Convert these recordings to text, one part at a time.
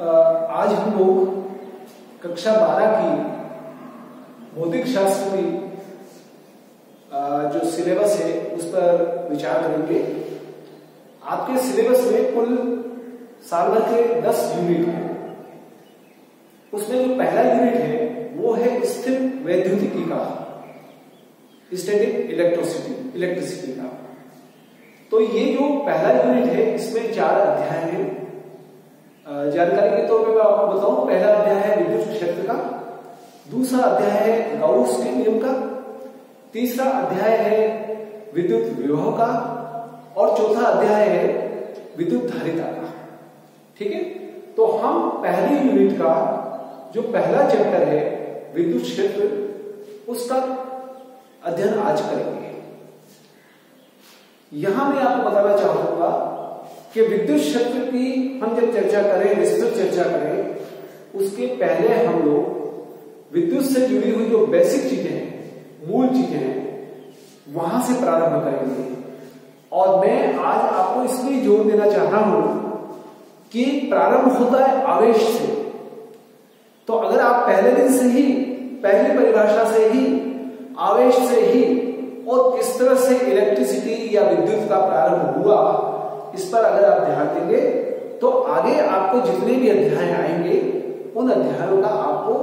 आज हम लोग कक्षा बारह की भौतिक शास्त्र की जो सिलेबस है, उस पर विचार करेंगे। आपके सिलेबस में कुल साल के दस यूनिट है। उसमें जो पहला यूनिट है, वो है स्थिर वैद्युतिकी का स्टेटिक इलेक्ट्रोसिटी इलेक्ट्रिसिटी का तो ये जो पहला यूनिट है, इसमें चार अध्याय हैं। जानकारी के तौर पे मैं आपको बताऊँ, पहला अध्याय है विद्युत क्षेत्र का, दूसरा अध्याय है गाउस के नियम का, तीसरा अध्याय है विद्युत विवाह का, और चौथा अध्याय है विद्युत धारिता का। ठीक है? तो हम पहली यूनिट का जो पहला चैप्टर है विद्युत क्षेत्र, उसका अध्ययन आज करेंगे। यहाँ मैं आपको बताना चाहूँगा कि विद्युत क्षेत्र की हम जब चर्चा करें, विस्तृत चर्चा करें, उसके पहले हम लोग विद्युत से जुड़ी हुई जो बेसिक चीज़ें हैं, मूल चीज़ें हैं, वहाँ से प्रारंभ करेंगे। और मैं आज आपको इसलिए ज़ोर देना चाह रहा हूँ कि प्रारंभ होता है आवेश से। तो अगर आप पहले दिन से ही, पहली परिभाषा से ही, आवेश से ही और किस तरह से इलेक्ट्रिसिटी या विद्युत का प्रारंभ हुआ इस पर अगर आप ध्यान देंगे तो आगे आपको जितने भी अध्याय आएँगे, उन अध्यायों का आपको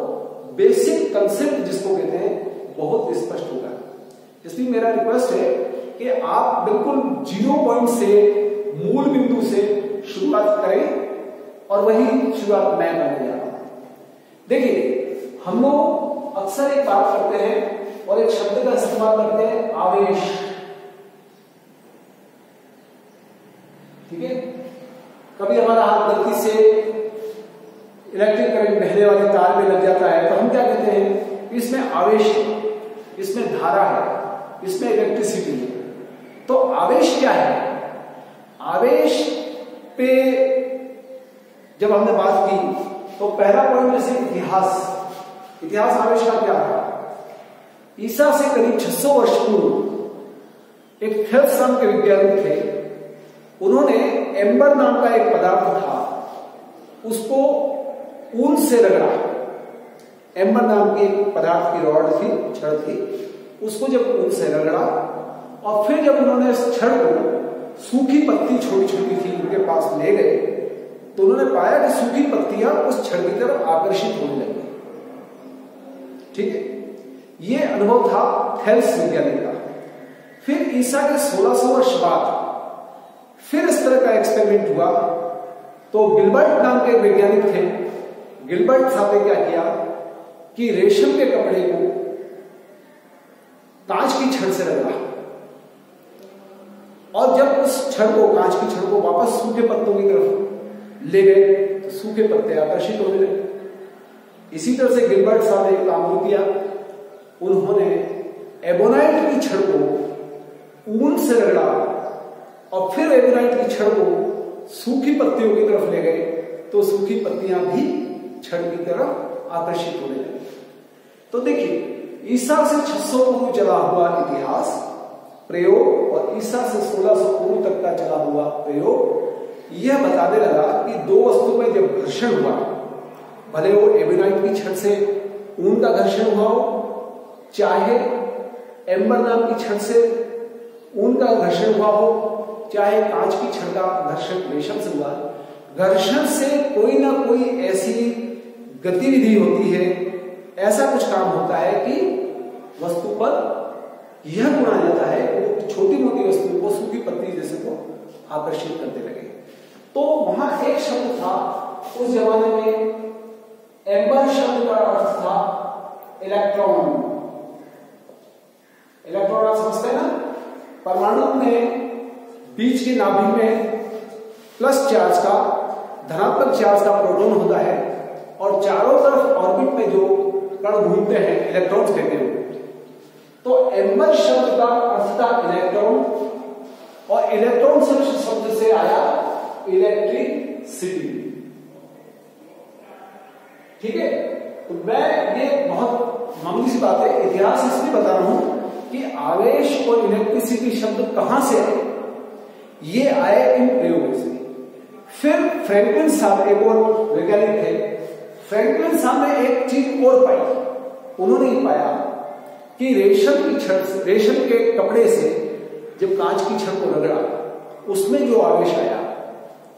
बेसिक कंसेप्ट जिसको कहते हैं, बहुत स्पष्ट होगा। इसलिए मेरा रिक्वेस्ट है कि आप बिल्कुल ज़ीरो पॉइंट से, मूल बिंदु से शुरुआत करें और वही शुरुआत मैं रहा हूँ देखिए, हम लोग अक्सर एक बात करते हैं और एक शब्द का इस्तेमाल करते हैं, आवेश। ठीक है? कभी हमारा हाथ गलती से इलेक्ट्रिक करंट बहने वाली तार में लग जाता है तो हम क्या कहते हैं? इसमें आवेश है, इसमें धारा है, इसमें इलेक्ट्रिसिटी है। तो आवेश क्या है? आवेश पे जब हमने बात की तो पहला पॉइंट जैसे इतिहास। इतिहास आवेश का क्या है ईसा से करीब 600 वर्ष पूर्व एक थेल्स के विज्ञानी थे। उन्होंने एम्बर नाम का एक पदार्थ था, उसको ऊन से रगड़ा। एम्बर नाम की पदार्थ की रॉड थी, छड़ थी, उसको जब ऊन से रगड़ा और फिर जब उन्होंने इस छड़ को सूखी पत्ती छोटी छोटी थी, उनके पास ले गए तो उन्होंने पाया कि सूखी पत्तियाँ उस छड़ की तरफ़ आकर्षित होने लगी। ठीक है? ये अनुभव था थेल्स विज्ञानी का। फिर ईसा के 1600 वर्ष बाद फिर इस तरह का एक्सपेरिमेंट हुआ। तो गिलबर्ट नाम के वैज्ञानिक थे। गिलबर्ट साहब ने क्या किया कि रेशम के कपड़े को कांच की छड़ से रगड़ा और जब उस छड़ को, कांच की छड़ को वापस सूखे पत्तों की तरफ़ ले गए तो सूखे पत्ते आकर्षित होने लगे। इसी तरह से गिलबर्ट साहब ने काम किया। उन्होंने एबोनाइट की छड़ को ऊन से रगड़ा और फिर एबोनाइट की छड़ को सूखी पत्तियों की तरफ़ ले गए तो सूखी पत्तियाँ भी छड़ की तरफ़ आकर्षित होने लगी। तो देखिए, ईसा से 600 पूर्व चला हुआ इतिहास, प्रयोग, और ईसा से 1600 पूर्व तक का चला हुआ प्रयोग, यह बताने लगा कि दो वस्तु में जब घर्षण हुआ, भले वो एबिनाइट की छड़ से ऊन का घर्षण हुआ हो, चाहे एम्बर नाम की छड़ से ऊन का घर्षण हुआ हो चाहे कांच की छड़ घर्षण रेशम से हुआ घर्षण से कोई ना कोई ऐसी गतिविधि होती है, ऐसा कुछ काम होता है कि वस्तु पर यह गुण आ जाता है वो छोटी मोटी वस्तु को सूखी पत्ती जैसे को आकर्षित करने लगे। तो वहाँ एक शब्द था, उस जमाने में एम्बर शब्द का अर्थ था इलेक्ट्रॉन इलेक्ट्रॉन आप समझते हैं ना? परमाणु में बीच के नाभि में प्लस चार्ज का, धनात्मक चार्ज का प्रोटोन होता है और चारों तरफ़ ऑर्बिट में जो कण घूमते हैं इलेक्ट्रॉन्स कहते हैं। तो एम्बर शब्द का अर्थ था इलेक्ट्रॉन और इलेक्ट्रॉन शब्द से आया इलेक्ट्रिसिटी ठीक है? तो मैं ये बहुत मामूली सी बात है इतिहास इसलिए बता रहा हूँ कि आवेश और इलेक्ट्रिसिटी शब्द कहाँ से आए? ये आए इन प्रयोगों से। फिर फ्रैंकलिन साहब एक और वैज्ञानिक थे। फ्रैंकलिन साहब ने एक चीज़ और पाई। उन्होंने पाया कि रेशम की छड़ रेशम के कपड़े से जब कांच की छड़ को रगड़ा, उसमें जो आवेश आया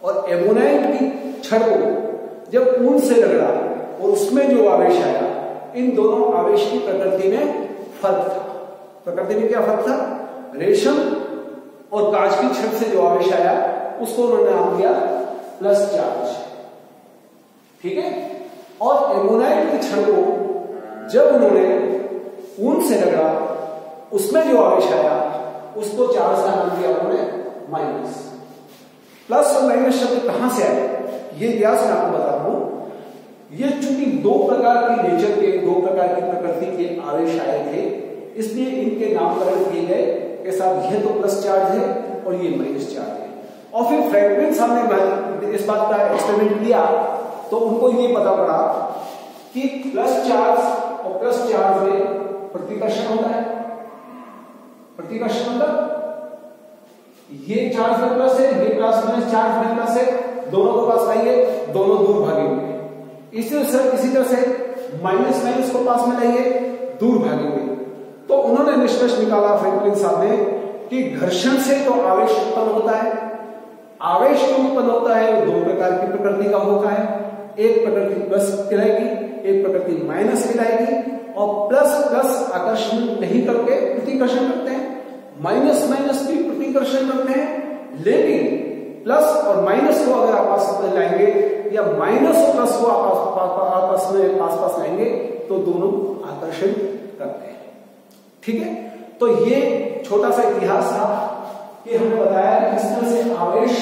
और एमोनाइट की छड़ को जब ऊन से रगड़ा और उसमें जो आवेश आया, इन दोनों आवेश की प्रकृति में फ़र्क था। प्रकृति में क्या फ़र्क था? रेशम और कांच की छत से जो आवेश आया, उसको उन्होंने नाम दिया प्लस चार्ज ठीक है? और एमोनाइट की छड़ को जब उन्होंने ऊन से रगड़ा, उसमें जो आवेश आया, उसको चार्ज का नाम दिया उन्होंने माइनस। प्लस और माइनस शब्द कहाँ से आए? ये इतिहास मैं आपको बता हूँ। ये चूँकि दो प्रकार की नेचर के, दो प्रकार की प्रकृति के आवेश आए थे, इसलिए इनके नामकरण किए गए। के साथ यह तो प्लस चार्ज है और ये माइनस चार्ज है। और फिर फ्रेगमेंट हमने इस बात का एक्सपेरिमेंट किया तो उनको ये पता पड़ा कि प्लस चार्ज और प्लस चार्ज में प्रतिकर्षण होता है। प्रतिकर्षण मतलब ये चार्ज में प्लस है, ये प्लस माइनस चार्ज में प्लस है, दोनों को पास लाइए, दोनों दूर भागे हुए। इसी तरह से माइनस माइनस को पास में लाइए, दूर भागे हुए। तो उन्होंने निष्कर्ष निकाला फ्रैंकलिन साहब ने कि घर्षण से तो आवेश उत्पन्न होता है। आवेश जो उत्पन्न होता है दो प्रकार की प्रकृति का होता है। एक प्रकृति प्लस कहलाएगी एक प्रकृति माइनस कहलाएगी और प्लस प्लस आकर्षण नहीं करके प्रतिकर्षण करते हैं। माइनस माइनस भी प्रतिकर्षण करते हैं। लेकिन प्लस और माइनस को अगर आपस में लाएँगे या माइनस प्लस को आपस में आस पास लाएँगे तो दोनों आकर्षण करते हैं। ठीक है? तो ये छोटा सा इतिहास था कि हमने बताया किस तरह से आवेश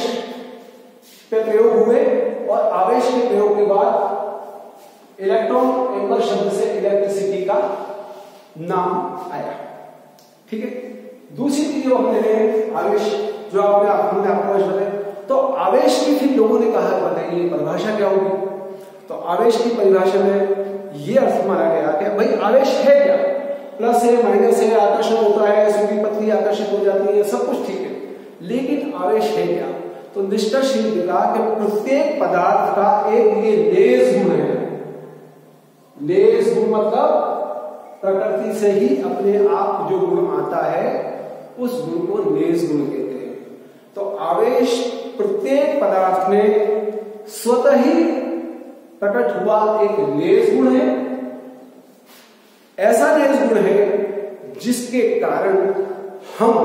पे प्रयोग हुए और आवेश के प्रयोग के बाद इलेक्ट्रॉन एंगल शब्द से इलेक्ट्रिसिटी का नाम आया। ठीक है? दूसरी चीज़ जो हमने आवेश, जो आपने हमने आपको बताया तो आवेश की फिर लोगों ने कहा बताइए परिभाषा क्या होगी? तो आवेश की परिभाषा में यह अर्थ माना गया कि भाई आवेश है क्या? प्लस है, माइनस है आकर्षण होता है सूर्य पत्नी आकर्षित हो जाती है, सब कुछ ठीक है। लेकिन आवेश है क्या? तो निष्कर्ष निकला कि प्रत्येक पदार्थ का एक ये लेस गुण है। लेस गुण मतलब प्रकृति से ही अपने आप जो गुण आता है, उस गुण को लेस गुण कहते हैं। तो आवेश प्रत्येक पदार्थ में स्वतः ही प्रकट हुआ एक लेस गुण है। ऐसा लेस गुण है जिसके कारण हम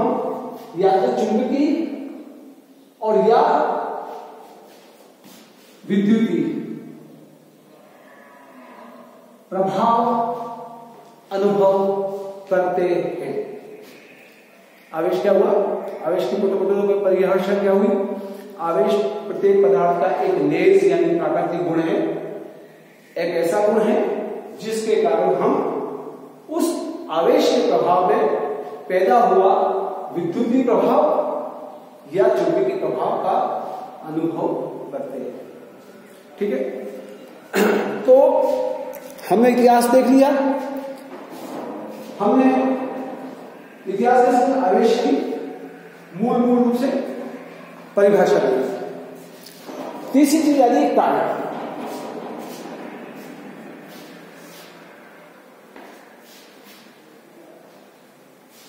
या तो चुंबकी और या विद्युती प्रभाव, अनुभव करते हैं। आवेश क्या हुआ? आवेश की मोटे परिभाषा क्या हुई? आवेश प्रत्येक पदार्थ का एक लेस यानी प्राकृतिक गुण है। एक ऐसा गुण है जिसके कारण हम आवेश के प्रभाव में पैदा हुआ विद्युतीय प्रभाव या चुंबकीय प्रभाव का अनुभव करते हैं। ठीक है? तो हमने इतिहास देख लिया। हमने इतिहास में आवेश की मूल मूल रूप से परिभाषा दी। तीसरी चीज़ आ रही कारण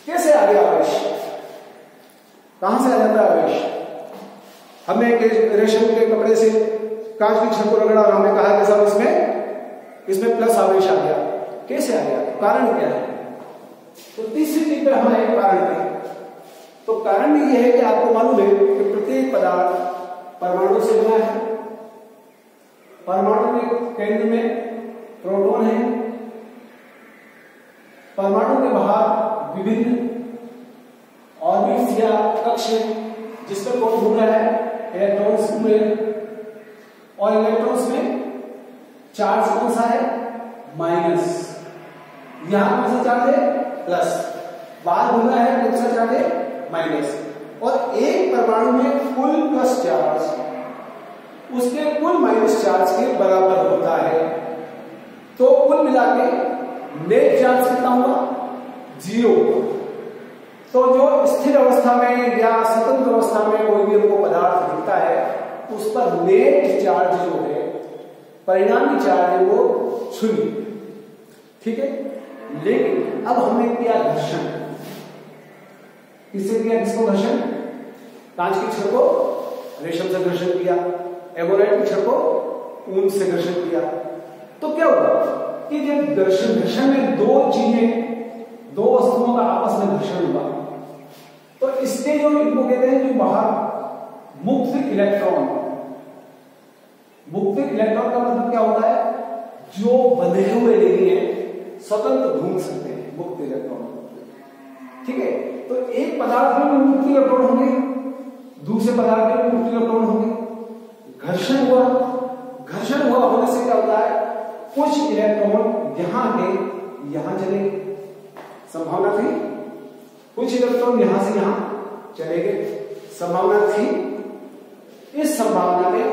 कैसे आ गया आवेश कहाँ से आ जाता है आवेश? हमने रेशम के कपड़े से कांच की छत को रगड़ा और हमने कहा कि सब इसमें इसमें प्लस आवेश आ गया। कैसे आ गया? कारण क्या है? तो तीसरी चीज़ पर हमारे कारण है तो कारण यह है कि आपको मालूम है कि प्रत्येक पदार्थ परमाणु से बना है। परमाणु के केंद्र में प्रोटॉन है। परमाणु के बाहर विभिन्न ऑर्बिट्स या कक्ष जिस पर कौन घूम रहा है इलेक्ट्रॉन्स घूम रहे और इलेक्ट्रॉन्स में चार्ज कौन सा है? माइनस यहाँ कौन सा चार्ज है? प्लस बाहर घूम रहा है, कौन सा चार्ज है? माइनस और एक परमाणु में कुल प्लस चार्ज उसके कुल माइनस चार्ज के बराबर होता है। तो कुल मिला के नेट चार्ज कितना होगा ज़ीरो तो जो स्थिर अवस्था में या स्वतंत्र अवस्था में कोई भी हमको पदार्थ दिखता है, उस पर नेट चार्ज जो है, परिणामी चार्ज है वो शून्य ठीक है? लेकिन अब हमने किया घर्षण। किससे किया? किसको घर्षण? कांच की छड़ को रेशम से घर्षण किया एगोलाइट की छड़ को ऊन से घर्षण किया। तो क्या हुआ कि जब घर्षण घर्षण में दो चीज़ें, दो वस्तुओं का आपस में घर्षण हुआ तो इसके जो इनको कहते हैं जो बाहर मुक्त इलेक्ट्रॉन मुक्त इलेक्ट्रॉन का मतलब क्या होता है? जो बंधे हुए नहीं है, स्वतंत्र घूम सकते हैं मुक्त इलेक्ट्रॉन। ठीक है? तो एक पदार्थ में मुक्त इलेक्ट्रॉन होंगे, दूसरे पदार्थ में मुक्त इलेक्ट्रॉन होंगे। घर्षण हुआ घर्षण हुआ होने से क्या होता है? कुछ इलेक्ट्रॉन यहाँ के, यहाँ चले। संभावना थी? कुछ इलेक्ट्रॉन यहाँ से यहाँ चले गए। संभावना थी। इस संभावना में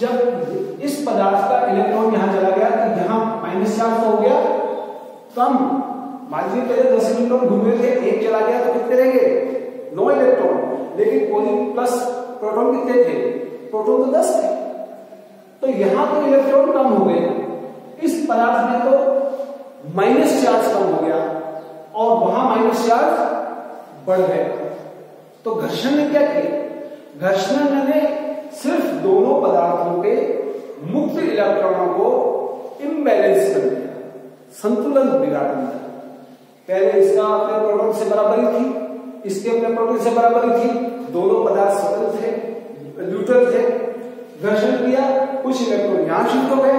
जब इस पदार्थ का इलेक्ट्रॉन यहाँ चला गया तो यहाँ माइनस चार्ज तो हो गया। कम मान लीजिए पहले दस इलेक्ट्रॉन घूम थे, एक चला गया तो कितने रहेंगे? नौ इलेक्ट्रॉन लेकिन कोई प्लस प्रोटॉन कितने थे? प्रोटॉन तो दस थे। तो यहाँ तो इलेक्ट्रॉन कम हो गए। इस पदार्थ में तो माइनस चार्ज कम हो गया। और वहाँ माइनस चार्ज बढ़ गया तो घर्षण ने क्या किया? घर्षण ने सिर्फ़ दोनों पदार्थों के मुक्त इलेक्ट्रॉनों को इम्बैलेंस कर दिया। संतुलन बिगाड़ दिया। पहले इसका अपने प्रोटोन से बराबरी थी, इसके अपने प्रोटॉन से बराबरी थी। दोनों पदार्थ स्वतंत्र थे न्यूट्रल थे। घर्षण किया, कुछ इलेक्ट्रॉन यहाँ शिफ्ट हो गए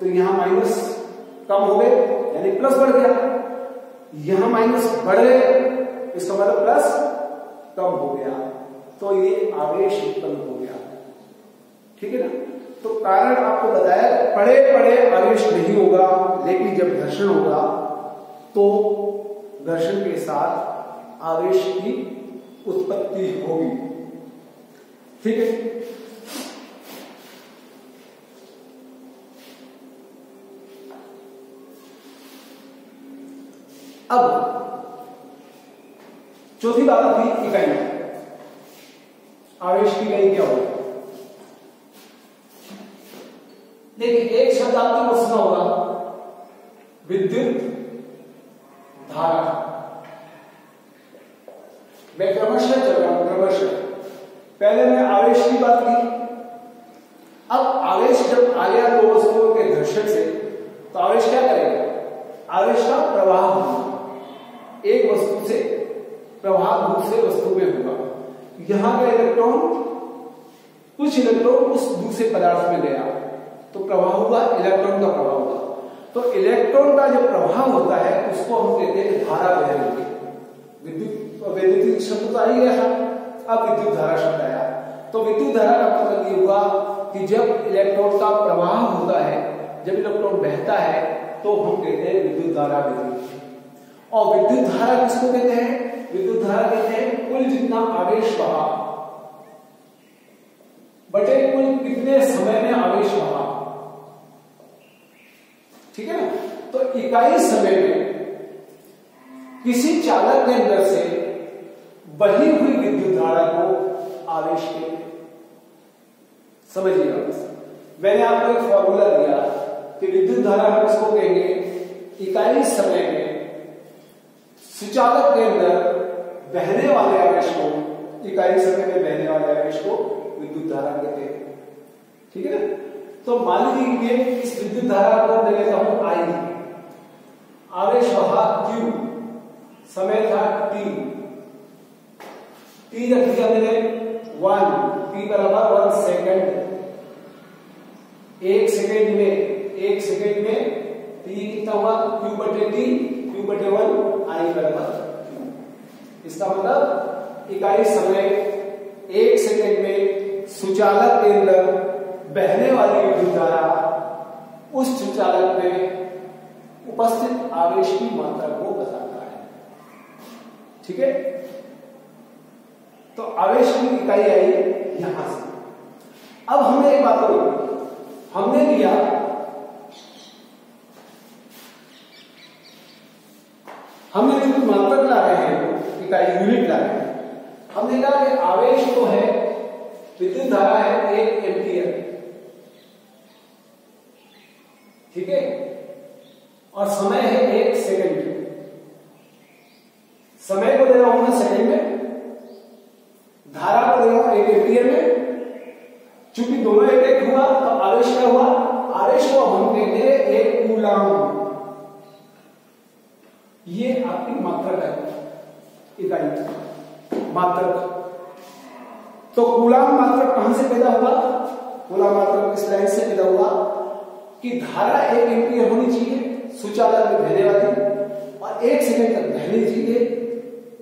तो यहाँ माइनस कम हो गए, यानी प्लस बढ़ गया। यहाँ माइनस बढ़ गए इसका मतलब प्लस कम हो गया। तो ये आवेश उत्पन्न हो गया। ठीक है ना? तो कारण आपको बताया पड़े पड़े आवेश नहीं होगा, लेकिन जब घर्षण होगा तो घर्षण के साथ आवेश की उत्पत्ति होगी। ठीक है? अब चौथी बात थी इकाई आवेश की इकाई क्या होगी? देखिए, एक शब्द आपको सुना होगा। विद्युत धारा। मैं क्रमशः चल रहा हूँ, क्रमशः। पहले मैं आवेश की बात की। अब आवेश जब आ गया दो वस्तुओं के घर्षण से तो आवेश क्या करेगा? आवेश का प्रवाह एक वस्तु से प्रवाह दूसरे वस्तु में होगा। यहाँ का इलेक्ट्रॉन कुछ इलेक्ट्रॉन उस दूसरे पदार्थ में गया। तो प्रभाव हुआ इलेक्ट्रॉन का प्रभाव हुआ। तो इलेक्ट्रॉन का जो प्रभाव होता है, उसको हम कहते हैं धारा बह रही विद्युत, वैद्युतिक शब्द तो आ ही गया। अब विद्युत धारा शब्द आया। तो विद्युत धारा का मतलब ये हुआ कि जब इलेक्ट्रॉन का प्रवाह होता है, जब इलेक्ट्रॉन बहता है तो हम कहते हैं विद्युत धारा बहती और विद्युत धारा किसको कहते हैं? विद्युत धारा कहते हैं, कुल जितना आवेश बहा बटे कुल कितने समय में आवेश बहा ठीक है ना? तो इकाई समय में किसी चालक के अंदर से बही हुई विद्युत धारा को आवेश के समझिएगा मैंने आपको एक फॉर्मूला दिया कि विद्युत धारा हम इसको कहेंगे, इकाई समय में सुचालक के अंदर बहने वाले आवेश को, इकाई समय में बहने वाले आवेश को विद्युत धारा कहते हैं। ठीक है ना? तो मान लीजिए इस विद्युत धारा को मैं लेता हूँ आई आवेश बहा क्यू समय था टी टी रख दिया मैंने वन टी बराबर वन सेकेंड एक सेकेंड में, एक सेकेंड में टी कितना हुआ? क्यू बटे टी क्यू बटे वन आई बराबर। इसका मतलब इकाई समय एक सेकेंड में सुचालक के अंदर बहने वाली विद्युत धारा उस सुचालक में उपस्थित आवेश की मात्रा को बताता है। ठीक है? तो आवेश की इकाई आई यहाँ से। अब हमने एक बात करी। हमने लिया हमने जो मात्रक ला रहे हैं का यूनिट लाइन हमने कहा कि आवेश तो है, विद्युत धारा है, एक एम्पियर ठीक है? और समय है एक सेकंड समय को दे रहा हूँ मैं सेकंड में, धारा को दे रहा हूँ एक एम्पियर में। चूँकि दोनों एक हुआ तो आवेश क्या हुआ? आवेश को हम कहते हैं एक कूलाम ये आपकी मात्रा है। इकाई। मात्रक तो कूलाम मात्रक कहाँ से पैदा हुआ? कूलाम मात्रक इस लाइन से पैदा हुआ कि धारा एक एम्पियर होनी चाहिए, सुचालक में बहने वाली, और एक सेकंड तक बहनी चाहिए।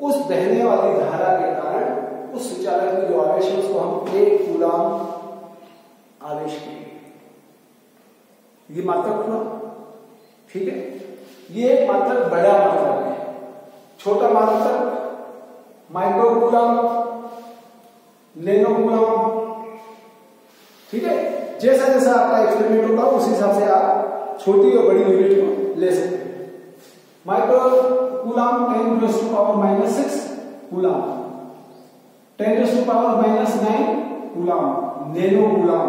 उस बहने वाली धारा के कारण उस सुचालक में जो आवेश है, उसको हम एक गुलाम आवेश कहेंगे। ये मात्रक हुआ। ठीक है? ये मात्रक बड़ा मात्रक है। छोटा मात्रक माइक्रो गुलाम नैनो गुलाम ठीक है? जैसा जैसा आपका एक्सपेरिमेंट होगा, उस हिसाब से आप छोटी और बड़ी यूनिट को ले सकते हैं। Micro coulomb 10 raised to power minus 6 coulomb. 10 raised to power minus 9 coulomb. Nano coulomb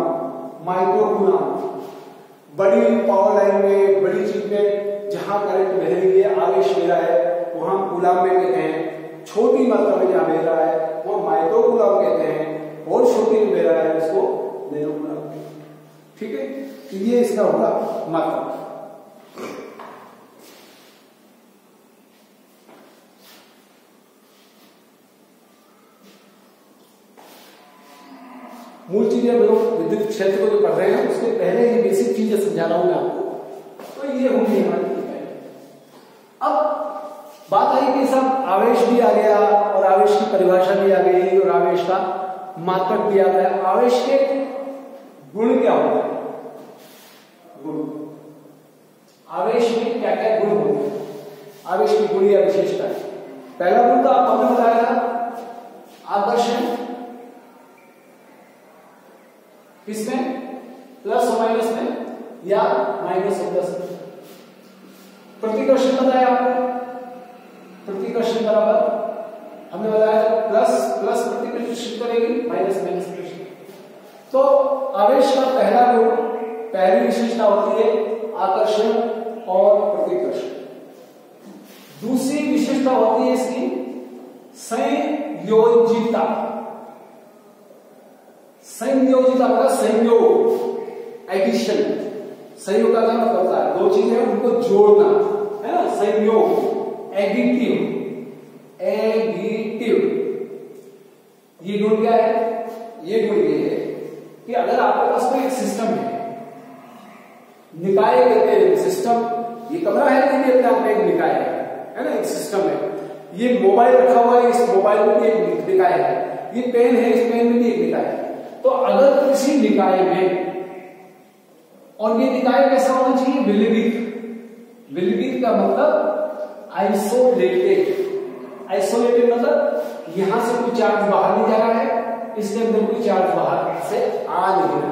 micro coulomb बड़ी पावर लाइन में, बड़ी चीज़ में, जहाँ करंट बह रही है आवेश मेरा है, वहाँ कूलाम में कहते हैं। छोटी मात्रा में जहाँ बह रहा है, वो माइक्रो कूलाम कहते हैं, और छोटी में बह रहा है उसको नैनो ठीक है? तो ये इसका होगा मात्रा। मूल चीज़ें हम लोग विद्युत क्षेत्र को जो पढ़ रहे हैं, उसके पहले ये बेसिक चीज़ें समझा रहा हूँ मैं आपको। तो ये होगी हमारी अब बात आई कि सब आवेश भी आ गया और आवेश की परिभाषा भी आ गई और आवेश का मात्रक भी आ गया। आवेश के गुण क्या होते हैं? गुण। आवेश में क्या क्या गुण होते हैं? आवेश की गुण या विशेषता। पहला गुण तो आप हमने बताया था, आकर्षण। किसमें? प्लस और माइनस में या माइनस और प्लस प्रतिकर्षण बताया आपको प्रतिकर्षण बराबर। हमने बताया प्लस प्लस प्रतिकर्षण करेगी माइनस माइनस तो आवेश का पहला गुण, पहली विशेषता होती है आकर्षण और प्रतिकर्षण दूसरी विशेषता होती है इसकी संयोजिता। संयोजित आपका संयोग एडिशन संयोग का मतलब होता है? दो चीज़ें उनको जोड़ना, है ना? संयोग। एडिटिव एडिटिव ये गुण क्या है? ये गुण ये है कि अगर आपके पास कोई एक सिस्टम है निकाय कहते हैं सिस्टम ये कमरा है भी अपने एक निकाय है है ना? एक सिस्टम है। ये मोबाइल रखा हुआ है, इस मोबाइल में एक निकाय है। ये पेन है, इस पेन में भी एक निकाय है। तो अगर किसी निकाय में, और ये निकाय कैसा होना चाहिए? विलिबित विलिबित का मतलब आइसोलेटेड आइसोलेटेड मतलब यहाँ से कोई चार्ज बाहर नहीं जा रहा है, इसके अंदर कोई चार्ज बाहर से आ नहीं रहा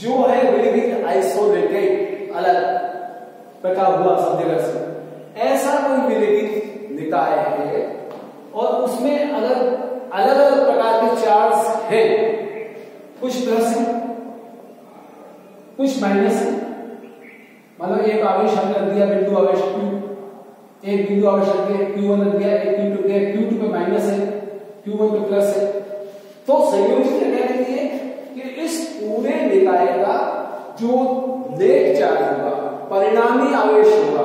जो है विलिबित आइसोलेटेड अलग प्रकार हुआ सब जगह से। ऐसा कोई विलिबित निकाय है, और उसमें अगर अलग अलग प्रकार के चार्ज है, कुछ प्लस है कुछ माइनस है मतलब एक आवेश हमने दिया बिंदु आवेश क्यू एक बिंदु आवेश रख दिया क्यू वन दिया एक क्यू टू दिया क्यू टू पे माइनस है क्यू वन पे प्लस है। तो संयोजित क्या कहती है कि इस पूरे निकाय का जो नेट चार्ज होगा परिणामी आवेश होगा,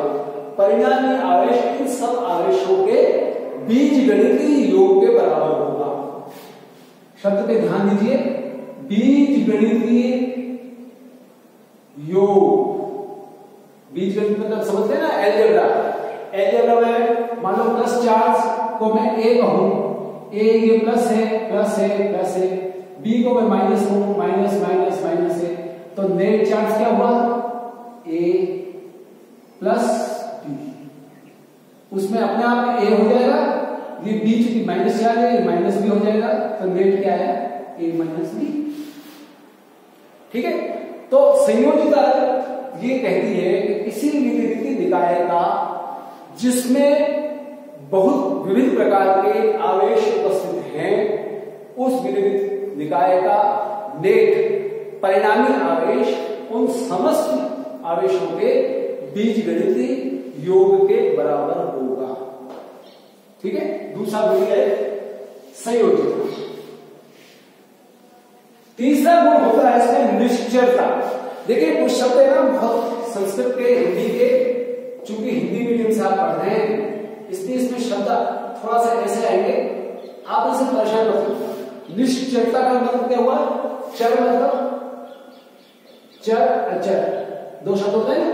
परिणामी आवेश इन सब आवेशों के बीज गणितीय योग के बराबर होगा। शब्द पे ध्यान दीजिए बीज गणितीय योग। बीज गणित मतलब समझते हैं ना एलजेब्रा मान लो प्लस चार्ज को मैं ए कहूँ। ए ये प्लस है प्लस है प्लस है। बी को मैं माइनस कहूँ माइनस माइनस माइनस है। तो नेट चार्ज क्या हुआ? ए प्लस बी उसमें अपने आप ए हो जाएगा, ये बी चूँकि माइनस चार्ज है माइनस भी हो जाएगा। तो नेट क्या है? ए माइनस बी ठीक है? तो संयोजिता ये कहती है कि किसी विकृति निकाय का जिसमें बहुत विभिन्न प्रकार के आवेश उपस्थित हैं, उस विकृत निकाय का नेट, परिणामी आवेश, उन समस्त आवेशों के बीज गणित योग के बराबर होगा। ठीक है? दूसरा गुण है संयोजित तीसरा गुण होता है इसमें निश्चरता देखिए, कुछ शब्द है ना, बहुत संस्कृत के, हिंदी के चूँकि हिंदी मीडियम से आप पढ़ रहे हैं, इसलिए इसमें शब्द थोड़ा सा ऐसे आएँगे। आप इसे परेशान मत निश्चरता का मतलब क्या हुआ? चर मतलब चर अचर दो शब्द होते हैं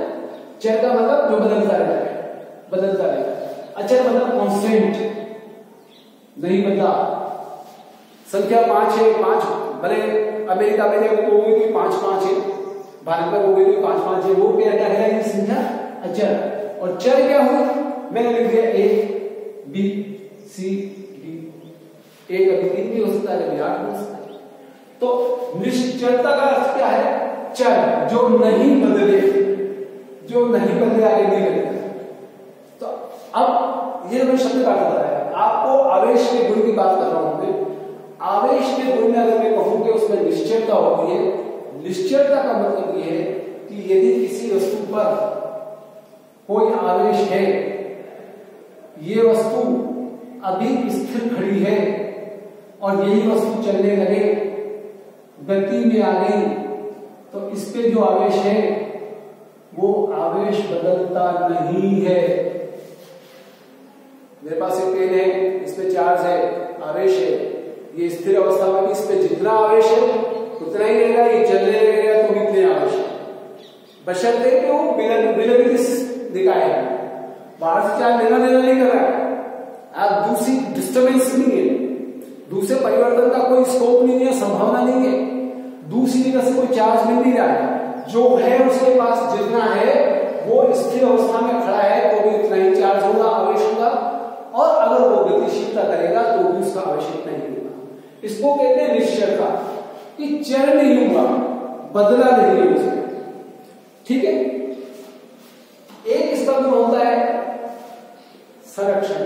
चर का मतलब जो बदलता रहता है, बदलता रहता है। अचर मतलब कॉन्स्टेंट नहीं बदला। संख्या पाँच है, पाँच। भले अमेरिका में देखो तो पाँच पाँच है। भारत में गई तो पाँच पाँच है। वो क्या क्या है संख्या अचर। और चर क्या हुई मैंने लिख दिया ए बी सी डी एक अभी तीन भी हो सकता है कभी आठ हो सकता है। तो निश्चलता का अर्थ क्या है? चर, जो नहीं बदले, जो नहीं बदले आगे नहीं बदले तो अब ये मैं शब्द का बताया। आपको आवेश के गुण की बात कर रहा हूँ आवेश के गुण में अगर मैं कहूँ कि उसमें निश्चयता होती है निश्चयता का मतलब यह है कि यदि किसी वस्तु पर कोई आवेश है। ये वस्तु अभी स्थिर खड़ी है और यही वस्तु चलने लगे। गति में आ गई। तो इस पे जो आवेश है, वो आवेश बदलता नहीं है। मेरे पास एक पेन है इसमें चार्ज है, आवेश है। ये स्थिर अवस्था में भी इस पे जितना आवेश है, उतना ही रहेगा, ये चलने लगेगा तो कितने आवश्यक बशर्ते कि वो बिलबिलिस दिखाए बाहर से चार्ज लेना देना नहीं कर रहा है? आप दूसरी डिस्टर्बेंस नहीं है दूसरे परिवर्तन का कोई स्कोप नहीं है, संभावना नहीं है। दूसरी जगह से कोई चार्ज मिल नहीं रहा है। जो है उसके पास जितना है, वो स्थिर अवस्था में खड़ा है तो भी उतना ही चार्ज होगा आवेश होगा। और अगर वो गतिशीलता करेगा तो भी उसका आवश्यक नहीं होगा। इसको कहते हैं निश्चयता। कि चर नहीं होगा बदला नहीं है ठीक है? एक गुण होता है? संरक्षण।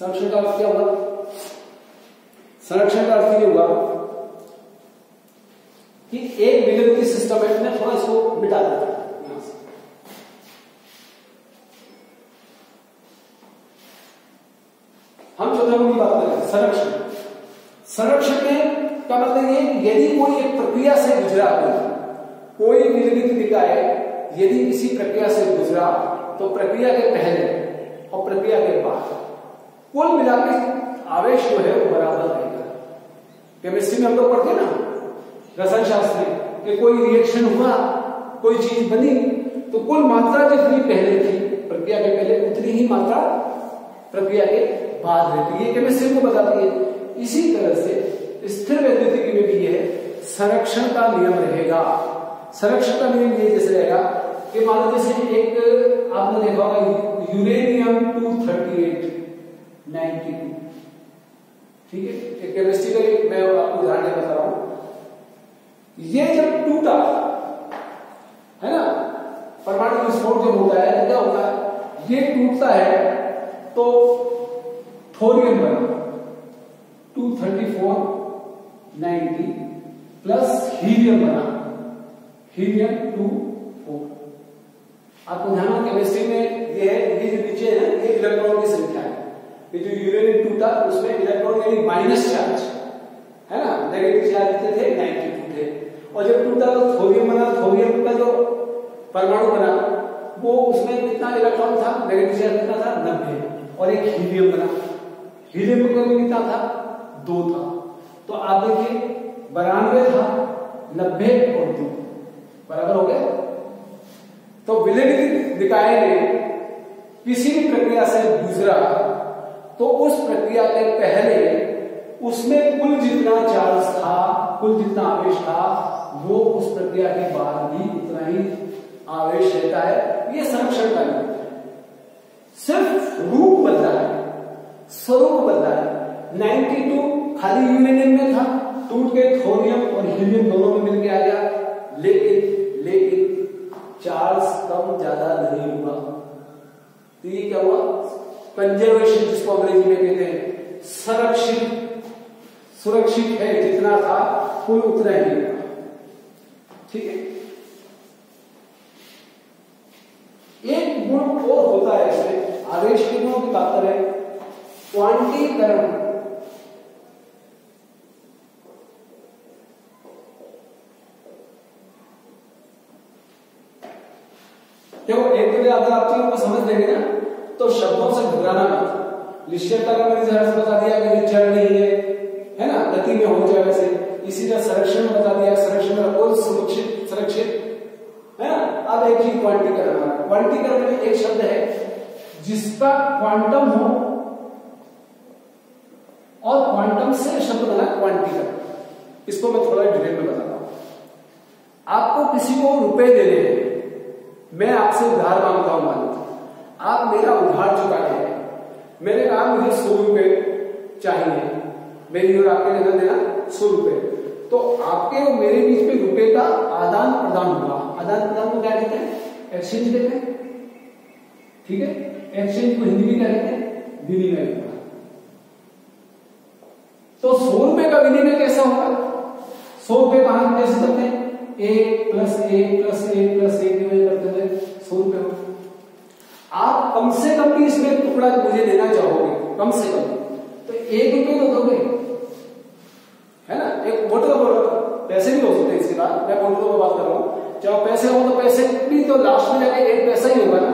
संरक्षण का अर्थ क्या हुआ? संरक्षण का अर्थ ये हुआ कि एक विलंबित सिस्टम है, मैं थोड़ा इसको मिटा देता हूँ हम चौथा की बात करें, संरक्षण। संरक्षण में का मतलब ये यदि कोई एक प्रक्रिया से गुजरा कोई निर्मित निकाय यदि किसी प्रक्रिया से गुजरा तो प्रक्रिया के पहले और प्रक्रिया के बाद कुल मिलाकर आवेश जो है वो बराबर रहेगा। केमिस्ट्री में हम लोग पढ़ते ना रसायन शास्त्र कि कोई रिएक्शन हुआ, कोई चीज़ बनी तो कुल मात्रा जितनी पहले थी, प्रक्रिया के पहले उतनी ही मात्रा प्रक्रिया के बाद रहती है। केमिस्ट्री को बताती है। इसी तरह से स्थिर वैद्युतिकी में भी यह संरक्षण का नियम रहेगा। संरक्षण का नियम ये जैसे रहेगा कि मान लो जैसे एक, आपने देखा होगा uranium two thirty eight, ninety two. ठीक है? एक केमिस्ट्री का एक मैं आपको उदाहरण बता रहा हूँ। ये जब टूटा, है ना? परमाणु विस्फोट जब होता है तो क्या होता है? ये टूटता है तो थोरियम बना। Two thirty four ninety plus helium बना। Helium two four. आपको ध्यान केमिस्ट्री में ये है, ये जो नीचे है ये इलेक्ट्रॉन की संख्या है। ये जो यूरेनियम टूटा उसमें इलेक्ट्रॉन यानी माइनस चार्ज है ना? नेगेटिव चार्ज कितने थे? नाइनटी टू थे। और जब टूटा तो थोरियम बना थोरियम का जो परमाणु बना, वो उसमें कितना इलेक्ट्रॉन था? नेगेटिव चार्ज कितना था? नब्बे। और एक हीलियम बना। हीलियम का कितना था? दो था। तो आप देखिए, बानवे था नब्बे और दो। बराबर हो गया? तो विलगित निकाय ने किसी भी प्रक्रिया से गुजरा तो उस प्रक्रिया के पहले उसमें कुल जितना चार्ज था, कुल जितना आवेश था, वो उस प्रक्रिया के बाद भी उतना ही आवेश रहता है। ये संरक्षण का नियम है। सिर्फ़ रूप बदला है, स्वरूप बदला है। 92 खाली यूरेनियम में था, टूट के थोरियम और हीलियम दोनों में मिलके आ गया। लेकिन लेकिन चार्ज कम ज़्यादा नहीं हुआ। तो ये क्या हुआ? कंजर्वेशन, जिसको अंग्रेज़ी में कहते हैं, संरक्षित, सुरक्षित है, जितना था कुल उतना ही ठीक है? एक गुण और होता है इसमें आवेश के गुणों की बात करें क्वांटीकरण तो अगर आप चीज़ों को समझ लेंगे ना? तो शब्दों से घबराना मत। निश्चयता का मैंने जरा बता दिया कि निश्चय नहीं है है ना? गति में हो जाए वैसे। इसी तरह संरक्षण बता दिया, संरक्षण और सुरक्षित सुरक्षित। है ना? अब एक ही क्वांटीकरण क्वांटीकरण में एक शब्द है, जिसका क्वांटम हो, और क्वांटम से शब्द बना क्वांटीकरण इसको मैं थोड़ा डिटेल में बताता हूँ। आपको किसी को रुपए देने हैं मैं आपसे उधार माँगता हूँ मान आप मेरा उधार चुका रहे हैं। मैंने कहा मुझे सौ रुपए चाहिए। मेरी और आपके लेना देना, सौ रुपए। तो आपके और मेरे बीच में रुपए का आदान प्रदान हुआ। आदान प्रदान को क्या कहते हैं? एक्सचेंज कहते हैं। ठीक है? एक्सचेंज को हिंदी में क्या कहते हैं? विनिमय तो सौ रुपए का विनिमय कैसा होगा? सौ रुपए का हम कैसे करते हैं? एक प्लस एक प्लस एक प्लस एक डिवाइड करते हुए सौ रुपए आप कम से कम भी इसमें टुकड़ा मुझे देना चाहोगे, कम से कम। तो एक रुपये तो दोगे, है ना? एक वोटर पैसे भी हो सकते हैं इसके बाद, मैं वोटर में बात कर रहा हूँ। चाहे पैसे हो तो पैसे भी तो लास्ट में जाके एक पैसा ही होगा ना।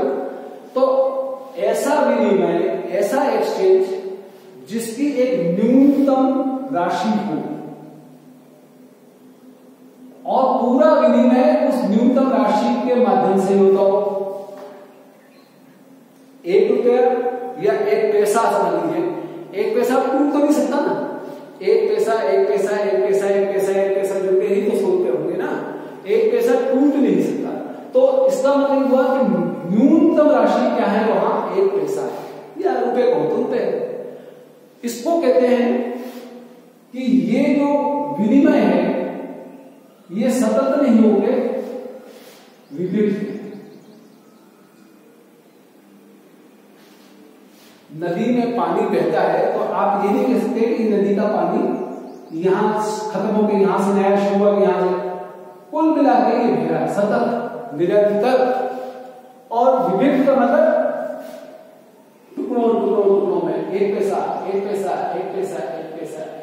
तो ऐसा विनिमय ऐसा एक्सचेंज जिसकी एक न्यूनतम राशि हो। और पूरा विनिमय उस न्यूनतम राशि के माध्यम से होता हो। एक रुपया या एक पैसा समझ लीजिए। एक पैसा टूट तो नहीं सकता ना। एक पैसा एक पैसा एक पैसा एक पैसा एक पैसा जुड़ के ही तो सौ रुपये होंगे ना। एक पैसा टूट नहीं सकता। तो इसका मतलब हुआ कि न्यूनतम राशि क्या है? वहाँ एक पैसा है। या रुपए को तो रुपए इसको कहते हैं कि ये जो विनिमय है ये सतत नहीं होंगे विविध नदी में पानी बहता है तो आप ये नहीं कह सकते कि नदी का पानी यहाँ खत्म होकर यहाँ से नया शुरू हुआ, यहाँ से। कुल मिला के ये रहा सतत निरंतर और विविध का मतलब टुकड़ों टुकड़ों टुकड़ों में, एक पैसा एक पैसा एक पैसा एक पैसा।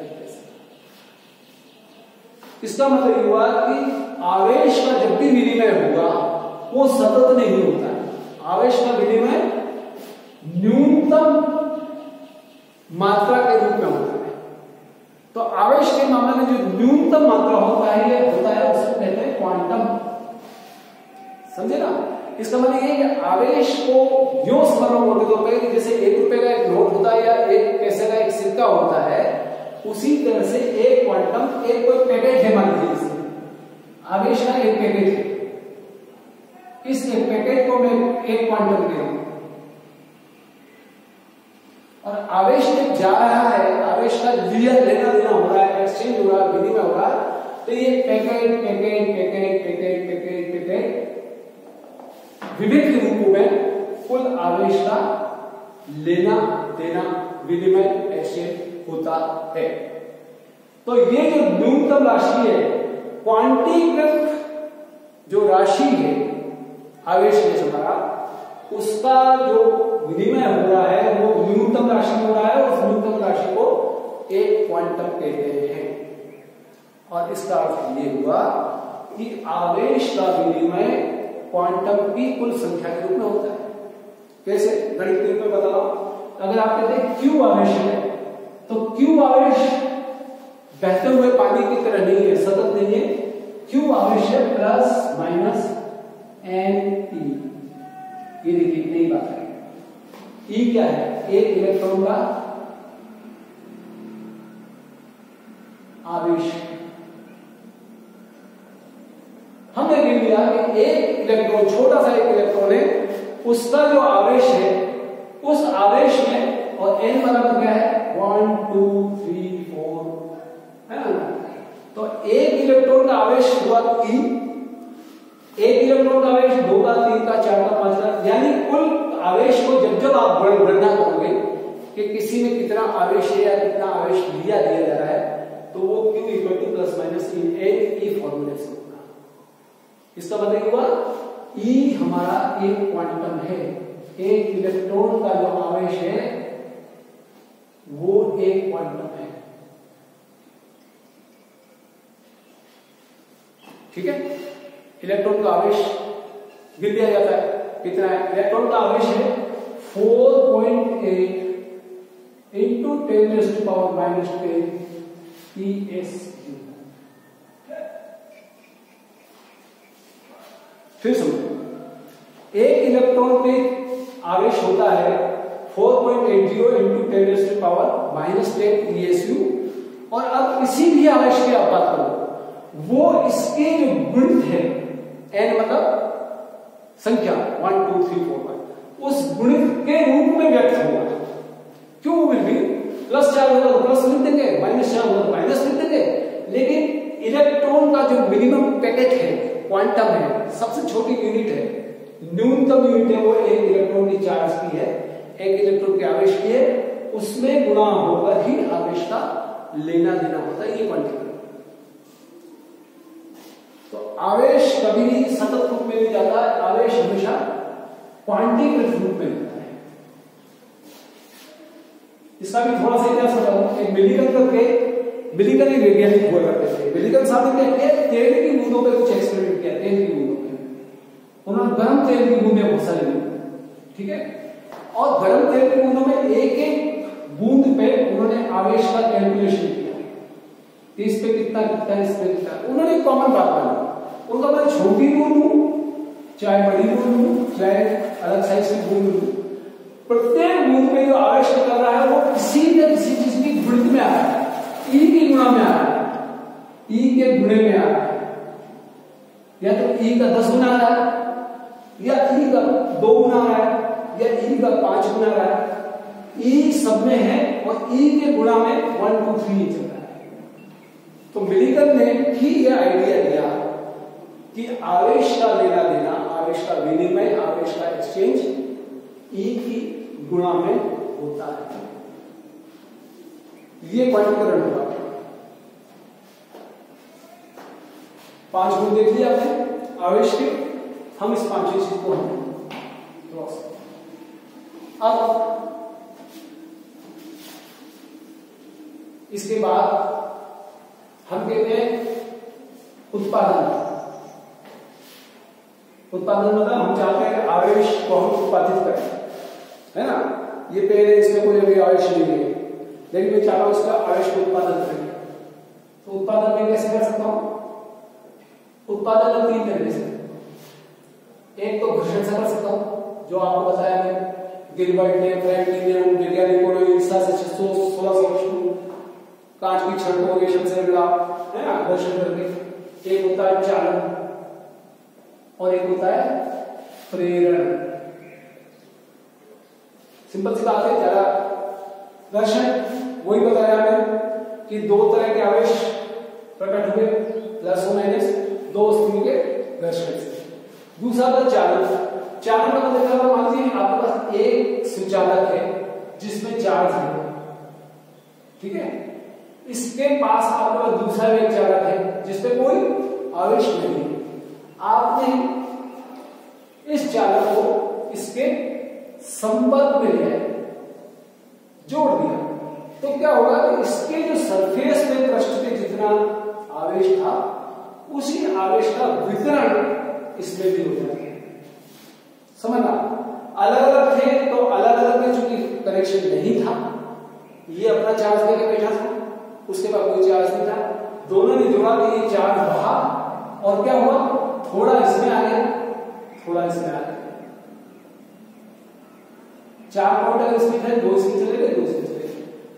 इसका मतलब हुआ कि आवेश का जब भी विनिमय होगा, वो सतत नहीं होता है। आवेश का विनिमय न्यूनतम मात्रा के रूप में होता है। तो आवेश के मामले में जो न्यूनतम मात्रा होता है ये होता है, उसको कहते हैं क्वांटम समझे ना? इसका मतलब ये कि आवेश को यो स्मरण मोटे तो जैसे एक रुपए का एक नोट होता है या एक पैसे का एक सिक्का होता है उसी तरह से एक क्वांटम एक कोई पैकेट है मान लीजिए आवेश का एक पैकेट है। इस एक पैकेट को मैं एक क्वांटम दे और आवेश जा रहा है, आवेश का लिया लेना देना हो रहा है एक्सचेंज हो रहा है हो रहा है तो ये packet packet packet packet packet packet विभिन्न रूपों में कुल आवेश का लेना, देना, विनिमय एक्सचेंज होता है। तो ये जो न्यूनतम राशि है क्वांटीकृत जो राशि है, आवेश हमारा, उसका जो विनिमय हो रहा है, वो न्यूनतम राशि हो रहा है, उस न्यूनतम राशि को एक क्वांटम कहते हैं। और इसका अर्थ ये हुआ कि आवेश का विनिमय क्वांटम की कुल संख्या के रूप में होता है। कैसे? गणित के रूप में बताओ। अगर आप कहते हैं क्यू आवेश है तो क्यू आवेश बहते हुए पानी की तरह नहीं है? सतत नहीं है। क्यू आवेश है? प्लस माइनस एन ई ये देखिए, नई बात है। ई क्या है? एक इलेक्ट्रॉन का आवेश। हमने गिन लिया कि एक इलेक्ट्रॉन छोटा सा एक इलेक्ट्रॉन है। उसका जो आवेश है, उस आवेश में और एन बराबर क्या है? वन टू थ्री फोर है ना? तो एक इलेक्ट्रॉन का आवेश हुआ ई एक इलेक्ट्रॉन का आवेश दो का तीन का चार का पाँच का, यानी कुल आवेश को जब जब आप गणना करोगे कि किसी में कितना आवेश है या कितना आवेश लिया, दिया जा रहा है तो वो Q equal to plus minus N A E फॉर्मूले से होगा। इसका मतलब हुआ ई e हमारा एक क्वांटम है, एक इलेक्ट्रॉन का जो आवेश है वो एक क्वांटम है। ठीक है? इलेक्ट्रॉन का आवेश गिर दिया जाता है कितना है? इलेक्ट्रॉन का आवेश है 4.8 into ten to power minus ten E S फिर समझो एक इलेक्ट्रॉन पे आवेश होता है 4.80 point eight zero into ten to power minus ten E S U और अब किसी भी आवेश की आप बात करो, वो इसके जो गुणित है एन मतलब संख्या one two three four five उस गुणित के रूप में व्यक्त होगा क्यों विल बी प्लस चार होगा तो प्लस लिख देंगे माइनस चार होगा तो माइनस लिख देंगे। लेकिन इलेक्ट्रॉन का जो मिनिमम पैकेट है क्वांटम है, सबसे छोटी यूनिट है, न्यूनतम यूनिट है वो एक इलेक्ट्रॉन की चार्ज की है। एक इलेक्ट्रॉन के आवेश की है उसमें गुणा होकर ही आवेश का लेना देना होता है, ये क्वांटिटी तो आवेश कभी भी सतत रूप में नहीं जाता है आवेश हमेशा क्वांटिकृत रूप में जाता है। इसका भी थोड़ा सा इतिहास बताऊँ, एक मिलीगन करके मिलीगन एक वैज्ञानिक हुआ करते थे। मिलीगन साहब ने क्या किया तेल की बूंदों पे कुछ एक्सपेरिमेंट किया, तेल की बूंदों पे। उन्होंने गर्म तेल की बूंदे बहुत सारी ठीक है? और गर्म तेल की बूंदों में एक एक बूंद पे उन्होंने आवेश का कैलकुलेशन किया। इस पे कितना कितना, इस पे कितना। उन्होंने कॉमन बात मानी उनका मैं छोटी बूंद लू चाहे बड़ी बूंद लू चाहे अलग साइज़ की बूंद लू प्रत्येक बूंद में जो आवेश निकल रहा है, वो किसी न किसी चीज़ की गुणित में आ रहा है। ई की गुणा में आ रहा है। ई के गुणे में आ रहा है। या तो ई का दस गुना आ रहा है, या ई का दो गुना आ रहा है। या ई का पाँच गुना रहा है। ई सब में है और ई के गुणा में वन टू थ्री चल रहा है। तो मिलीगन ने ही यह आइडिया दिया कि आवेश का लेना देना आवेश का विनिमय आवेश का एक्सचेंज ई की गुणा में होता है। ये क्वांटीकरण हुआ। पाँच गुण देख लिया आपने, आवेश के, हम इस पांचवी चीज़ को हम अब इसके बाद हम कहते हैं उत्पादन। उत्पादन मतलब हम चाहते हैं आवेश को हम उत्पादित करें, है ना? ये पहले इसमें कोई अभी आवेश नहीं है, लेकिन मैं चाहता हूँ इसका आवेश को उत्पादन करें। तो उत्पादन में कैसे कर सकता हूँ? उत्पादन तीन तरीके से। एक तो घर्षण से कर सकता हूँ, जो आपको बताया मैं गिलबर्ट ने फ्रैंकलिन ने उन वैज्ञानिकों ने ईसा से छह सौ सोलह सौ कांच की छड़ को रेशम से मिला है ना घर्षण करके एक होता है चालन और एक होता है प्रेरण। सिंपल सी बात है, जरा दर्शन, वही बताया मैंने कि दो तरह के आवेश प्रकट हुए, प्लस और माइनस, दो वस्तुओं के से। दूसरा था चालन चालन का मतलब मान लीजिए आपके पास एक सुचालक है, जिसमें चार्ज है। ठीक है? इसके पास आपका दूसरा एक चालक है जिसपे कोई आवेश नहीं है। आपने इस चालक को इसके संपर्क में लिया जोड़ दिया। तो क्या होगा कि इसके जो सरफेस में पृष्ठ पे जितना आवेश था, उसी आवेश का वितरण इसमें भी हो जाएगा समझना? अलग अलग थे तो अलग अलग में चूँकि कनेक्शन नहीं था, ये अपना चार्ज लेके बैठा था। उसके बाद कोई चार्ज नहीं था। दोनों ने जोड़ा तो ये चार्ज बहा और क्या हुआ? थोड़ा इसमें आ गया थोड़ा इसमें आ गया चार पॉइंट अगर इसमें है, दो इसमें चले गए, दो इसमें चले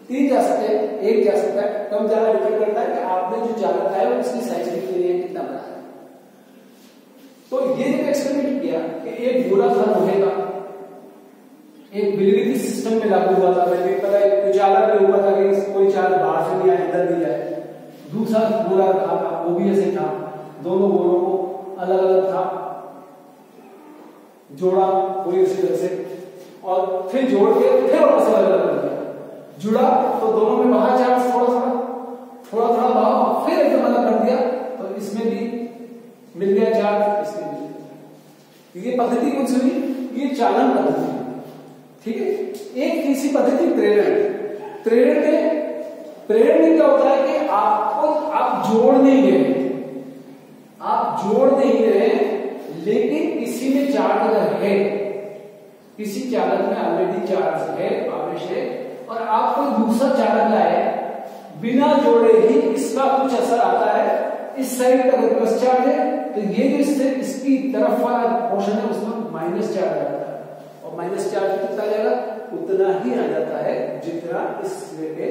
तीन जा सकते हैं, एक जा सकता है। कम ज़्यादा डिपेंड करता है कि आपने जो चालक है उसकी साइज़ कितनी है कितना बड़ा है तो ये जब एक्सपेरिमेंट किया कि एक गोला धन होगा एक बिजली की सिस्टम में लागू हुआ था। मैंने पता है, उजाला में हुआ था कि कोई चार्ज बाहर से आया इधर नहीं जाए। दूसरा गोला रखा था, वो भी ऐसे था। दोनों गोलों को अलग अलग था। जोड़ा पूरी उसी तरह से। और फिर जोड़ के फिर वापस अलग अलग कर दिया। जुड़ा तो दोनों में बाहर चार्ज थोड़ा थोड़ा थोड़ा थोड़ा मिल गया इसके मिल ये पद्धति कौन सी हुई? ये चालन पद्धति। ठीक है? एक तीसरी पद्धति प्रेरण। प्रेरण में प्रेरण में क्या होता है कि आपको आप जोड़ नहीं रहे। आप जोड़ नहीं रहे, लेकिन किसी में चार्ज है। किसी चालक में ऑलरेडी चार्ज है, आवेश है, और आप कोई दूसरा चालक लाए बिना जोड़े ही इसका कुछ असर आता है। इस साइड का अगर चार्ज है तो ये जो इससे इसकी तरफ़ वाला पोर्शन है, उसमें माइनस चार्ज आ जाता है। और माइनस चार्ज कितना जाएगा? उतना ही आ जाता है जितना इस पे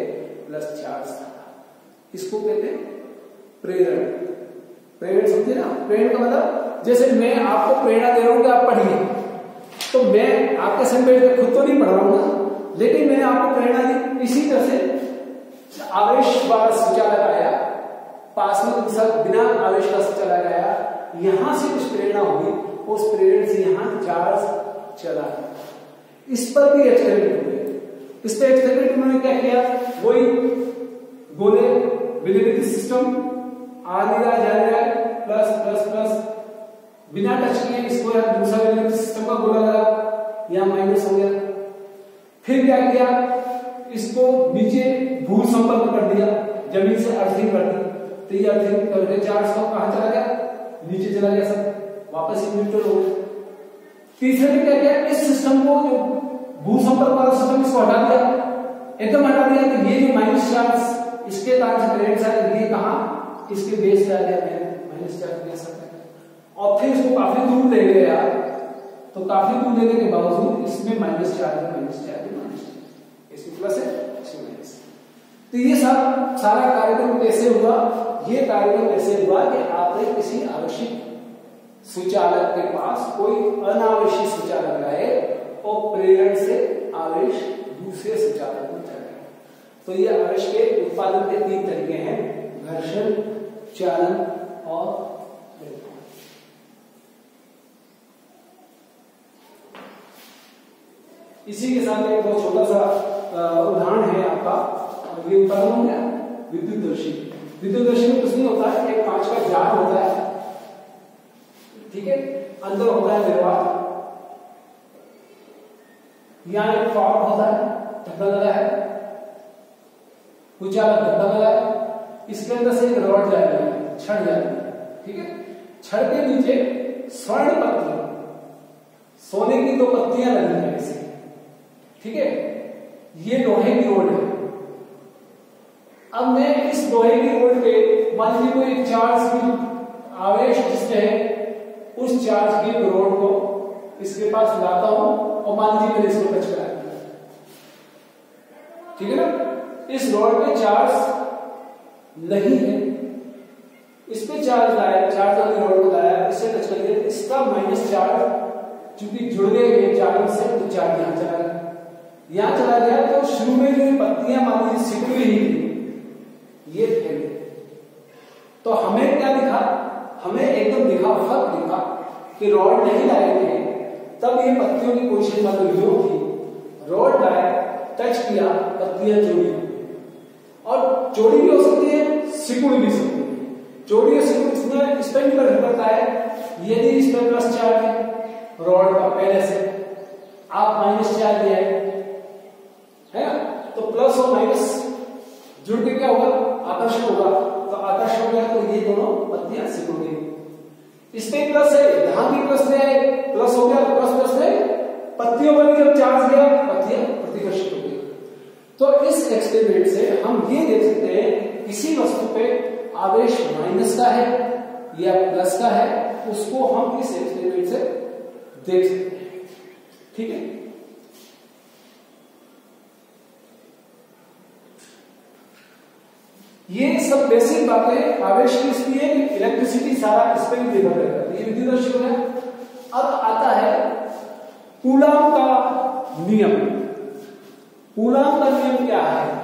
प्लस चार्ज था इसको कहते हैं प्रेरण। प्रेरण समझे ना? प्रेरण का मतलब जैसे मैं आपको प्रेरणा दे रहा हूँ कि आप पढ़िए तो मैं आपके संग बैठ खुद तो नहीं पढ़ रहा हूँ लेकिन मैंने आपको प्रेरणा दी। इसी तरह से आवेश वाला संचालक आया, पास में बिना आवेश का संचालक आया यहाँ से कुछ प्रेरणा हुई उस प्रेरण से यहाँ चार्ज चला। इस पर भी एक्सपेरिमेंट हुए इस पर एक्सपेरिमेंट उन्होंने क्या किया? वही गोले विलिबिलिटी सिस्टम आ नहीं रहा जा रहा है प्लस प्लस प्लस बिना टच किए इसको यार दूसरा विलिबिलिटी सिस्टम का गोला लगा या माइनस हो गया। फिर क्या किया? इसको नीचे भू संपर्क कर दिया, ज़मीन से अर्थिंग कर दी। तो ये अर्थिंग करके चार्ज का कहाँ चला गया? नीचे चला गया सब, वापस न्यूट्रल हो गया। तीसरे में क्या किया? इस सिस्टम को जो भू संपर्क वाला सिस्टम इसको हटा दिया। एकदम हटा दिया तो ये जो माइनस चार्ज इसके कारण से करंट आया ये कहा? इसके बेस पे आ गया। माइनस चार्ज ले सकते और फिर इसको काफ़ी दूर ले गया तो काफ़ी दूर लेने के बावजूद इसमें minus charge minus charge minus इसमें प्लस है। तो ये सब सारा कार्यक्रम कैसे हुआ? ये कार्यक्रम कैसे हुआ कि आपने किसी आवश्यक सुचालक के पास कोई अनावश्यक सुचालक लाए और प्रेरण से आवेश दूसरे सुचालक में चले तो ये आवेश के उत्पादन के तीन तरीके हैं, घर्षण, चालन और इसी के साथ एक बहुत छोटा सा उदाहरण है आपका। विद्युत दर्शी। विद्युत दर्शी में कुछ नहीं होता है, एक कांच का जार होता है। ठीक है? अंदर होता है यहाँ एक फॉर्म होता है ढक्कन लगा है। लगा है। इसके अंदर से एक रॉड जाएगा जाएगा ठीक है? छड़ के नीचे स्वर्ण पत्ती सोने की दो पत्तियाँ लगी है इसे। ठीक है? ये लोहे की रोड है। अब मैं इस लोहे की रोड पे मान लीजिए कोई चार्ज की आवेश जिसमें है उस चार्ज की रोड को इसके पास लाता हूँ और मान लीजिए मैंने इसको टच करा दिया ठीक है ना? इस रोड पे चार्ज नहीं है। इस पे चार्ज लाया चार्ज वाली रोड को लाया, इससे टच कर दिया इसका माइनस चार्ज चूँकि जुड़ गए चार्ज से तो चार्ज यहाँ चला गया। यहाँ चला गया तो शुरू में जो पत्तियाँ मान लीजिए सिकुड़ी ही ये थे तो हमें क्या दिखा? हमें एकदम दिखा, फ़र्क दिखा कि रॉड नहीं लाए थे। तब ये पत्तियों की पोजिशन मतलब यो थी, रॉड लाए, टच किया, पत्तियाँ जोड़ी। और जोड़ी भी हो सकती है, सिकुड़ भी सकती है। जोड़ी और सिकुड़ इसमें इस पर निर्भर करता है। यदि इस पर प्लस चार्ज है, रॉड का पहले से। आप माइनस चार्ज दिया है है तो प्लस और माइनस जुड़ के क्या होगा? आकर्षण होगा तो आकर्षण हो गया तो ये दोनों पत्तियाँ सिकुड़ गई इस पे प्लस है, यहाँ भी प्लस में है, प्लस हो गया तो प्लस प्लस में पत्तियों पर जब चार्ज गया, पत्तियाँ प्रतिकर्षित हो गई। तो इस एक्सपेरिमेंट से हम ये देख सकते हैं किसी वस्तु पे आवेश माइनस का है या प्लस का है, उसको हम इस एक्सपेरिमेंट से देख सकते हैं। ठीक है? ये सब बेसिक बातें आवेश की इसलिए कि इलेक्ट्रिसिटी सारा इस पर ही निर्भर रहेगा ये विद्युत है। अब आता है कूलाम का नियम। कूलाम का नियम क्या है?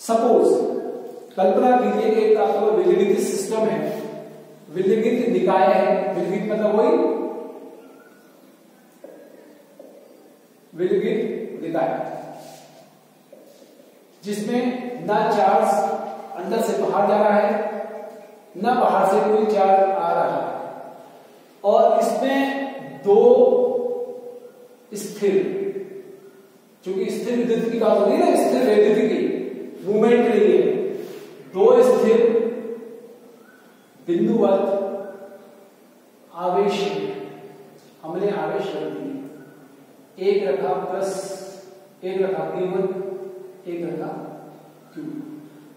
सपोज़ कल्पना कीजिए कि एक आपका विलिगित सिस्टम है। विलिगित निकाय है। विलिगित मतलब वही? विलगित निकाय। जिसमें न चार्ज अंदर से बाहर जा रहा है, न बाहर से कोई चार्ज आ रहा है। और इसमें दो स्थिर क्योंकि स्थिर विद्युत की बात होती है ना, स्थिर विद्युत की मूवमेंट के लिए, दो स्थिर बिंदुवत आवेश हमने आवेश रख दिए। एक रखा प्लस, एक रखा क्यू वन एक रखा क्यू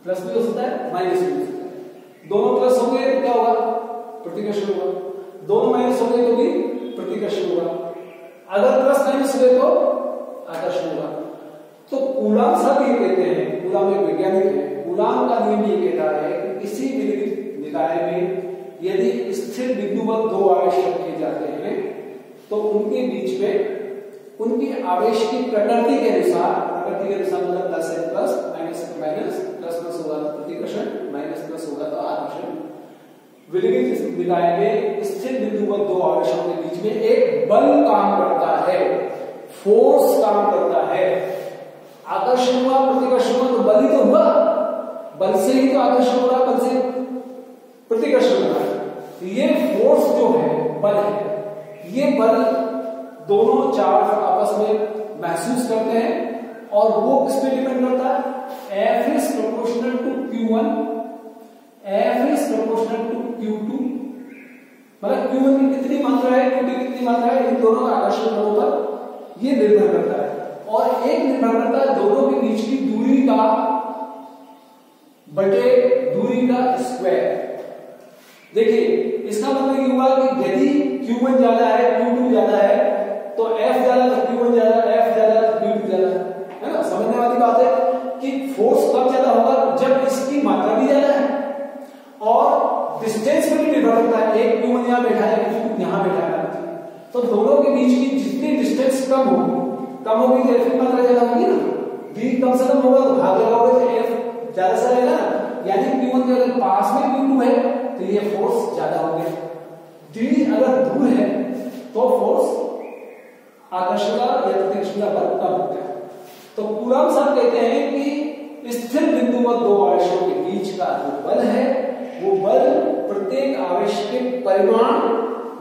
प्लस भी हो सकता है, माइनस भी हो सकता है। दोनों प्लस हो गए तो क्या होगा? प्रतिकर्षण होगा। दोनों माइनस हो गए तो भी प्रतिकर्षण होगा। अगर प्लस माइनस हुए तो आकर्षण होगा। तो कूलाम सब ये कहते हैं कूलाम एक वैज्ञानिक है। कूलाम का नियम ये कहता है कि किसी भी निकाय में यदि स्थिर बिंदु पर दो आवेश रखे जाते हैं तो उनके बीच में उनकी आवेश की प्रकृति के अनुसार, प्रकृति के अनुसार मतलब प्लस है plus minus minus plus plus होगा तो प्रतिकर्षण माइनस प्लस होगा तो आकर्षण। विलगित निकाय में स्थिर बिंदु पर दो आवेशों के बीच में एक बल काम करता है फोर्स काम करता है। आकर्षण हुआ, प्रतिकर्षण हुआ तो बल ही तो हुआ। बल से ही तो आकर्षण हो रहा बल से प्रतिकर्षण है ये फोर्स जो है, बल है। ये बल दोनों चार्ज आपस में महसूस करते हैं और वो किस पे डिपेंड करता है? F is proportional to Q one F is proportional to Q two मतलब क्यू वन की कितनी मात्रा है क्यू की कितनी मात्रा है, इन दोनों आकर्षण बलों पर ये निर्भर करता है। और एक निर्भर करता है दोनों के बीच की दूरी का बटे दूरी का स्क्वायर देखिए, इसका मतलब ये हुआ कि यदि Q1 ज़्यादा है Q2 ज़्यादा है तो F ज़्यादा तो Q1 ज़्यादा, F ज़्यादा तो Q2 ज़्यादा, है ना? समझने वाली बात है कि फोर्स कब ज़्यादा होगा जब इसकी मात्रा भी ज़्यादा है। और डिस्टेंस पर भी निर्भर करता है। एक Q1 यहाँ बैठा है Q2 यहाँ बैठा है। तो दोनों के बीच की जितनी डिस्टेंस कम होगी कम होगी तो F की मात्रा ज़्यादा होगी ना? D कम से कम होगा तो भाग लगाओगे तो F ज़्यादा से रहेगा यानी Q1 के अगर पास में Q2 है तो ये फोर्स ज़्यादा हो गया। डी अगर दूर है तो फोर्स आकर्षण या प्रतिकर्षण का बल कम हो। गया तो कूलम साहब कहते हैं कि स्थिर बिंदु पर दो आवेशों के बीच का जो बल है, वो बल प्रत्येक आवेश के परिमाण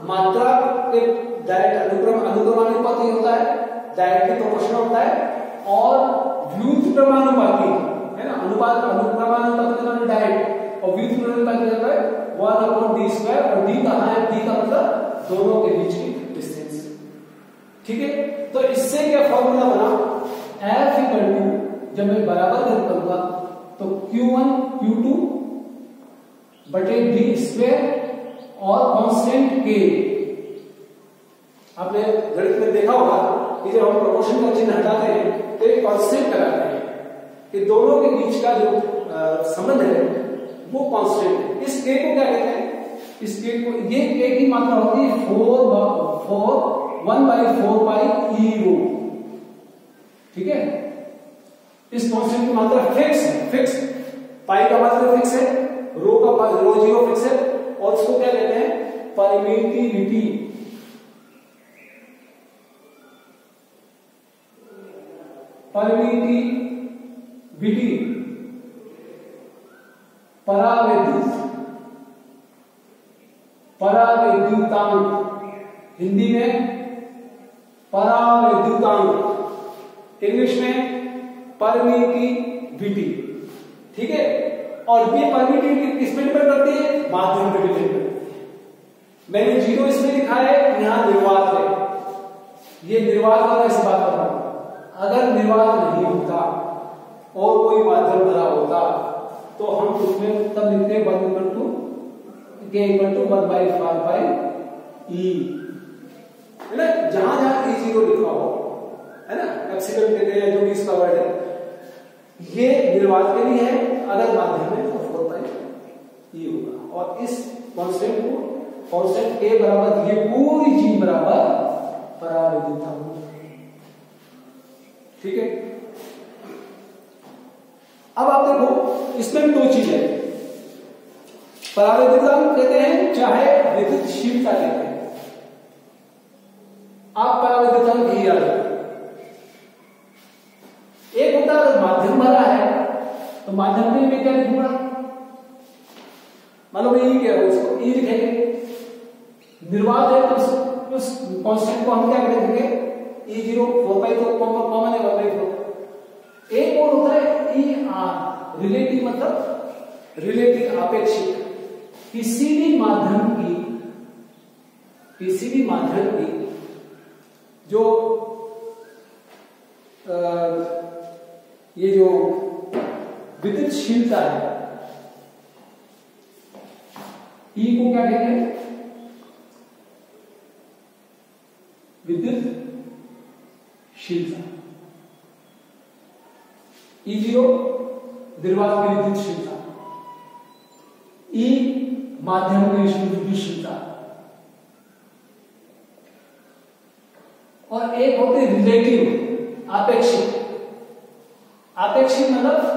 मात्रा के डायरेक्ट अनुक्रम अनुक्रमानुपाती होता है डायरेक्टली प्रोपोर्शनल होता है, और व्युत क्रमानुपाती है ना? अनुपात अनुक्रमानुपाती डायरेक्ट और व्युत क्रमानुपाती होता है? वन अपॉन डी स्क्वायर और डी कहाँ है डी का मतलब दोनों के बीच की डिस्टेंस ठीक है? तो इससे क्या फॉर्मूला बना? एफ़ इक्वल टू जब मैं बराबर कर करूँगा तो Q1 Q2 बटे डी स्क्वायर और कांस्टेंट के आपने गणित में देखा होगा कि जब हम प्रोपोर्शन का चिन्ह हटाते हैं तो एक कांस्टेंट लगाते हैं कि दोनों के बीच का जो संबंध है, वो कॉन्स्टेंट है। इस के को क्या कहते हैं? इस के को, ये के की मात्रा होती है four four one by four by E रो ठीक है? इस कांस्टेंट की मात्रा फिक्स है फिक्स पाई का मात्रा फिक्स है रो का रो ज़ीरो फिक्स है, और इसको क्या कहते हैं? परमिटिविटी परमिटिविटी पराविद्युत पराविद्युतांक हिंदी में परा पराविद्युतांक इंग्लिश में परमिटिविटी ठीक है? और ये परमिटिविटी किस पे डिपेंड करती है? माध्यम पे डिपेंड करती है। मैंने ज़ीरो इसमें लिखा है, यहाँ निर्वात है। ये निर्वात मैं इस बात कर रहा हूँ? अगर निर्वात नहीं होता और कोई माध्यम भरा होता तो हम उसमें तब लिखते हैं one equal to K equal to one by five by E है ना? जहाँ जहाँ ई ज़ीरो लिखा हो, है ना? एप्सिलन कहते हैं जो भी इसका वर्ड है। ये निर्वात के लिए है, अगर माध्यम है तो फोर बाई ई होगा। और इस कांस्टेंट को कांस्टेंट के बराबर, ये पूरी जी बराबर पराविद्युता ठीक है? अब आप देखो, इसमें भी दो चीज़ें प्रावेदिकता कहते हैं, चाहे विद्युतशीलता कहते हैं आप प्रावेदिकता भी याद रखें। एक होता है, माध्यम भरा है तो माध्यम में भी क्या लिखूँगा? मतलब लो मैं ई कह रहा हूँ ई लिखेंगे। निर्वाध है तो उस कांस्टेंट को हम क्या लिखेंगे E zero four by four common है वन बाई फोर एक और होता है ई आर रिलेटिव मतलब रिलेटिव अपेक्षित। किसी भी माध्यम की किसी भी माध्यम की जो आ, ये जो विद्युतशीलता है ई e को क्या कहेंगे? विद्युत शीलता ई ज़ीरो निर्वात की विद्युतशीलता। ई माध्यम में की विद्युतशीलता और एक होती रिलेटिव अपेक्षित। अपेक्षित मतलब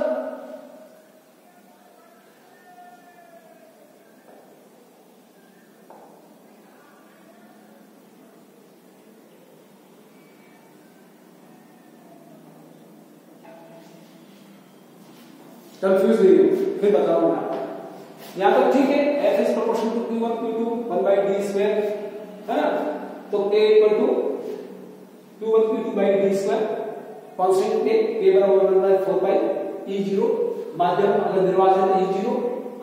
कंफ्यूज नहीं फिर बताऊँगा। यहाँ तक ठीक है is proportion to Q one Q two one by D square है ना? तो K equal to Q one Q two by D square constant K के बराबर one by four by E zero माध्यम अगर ई ज़ीरो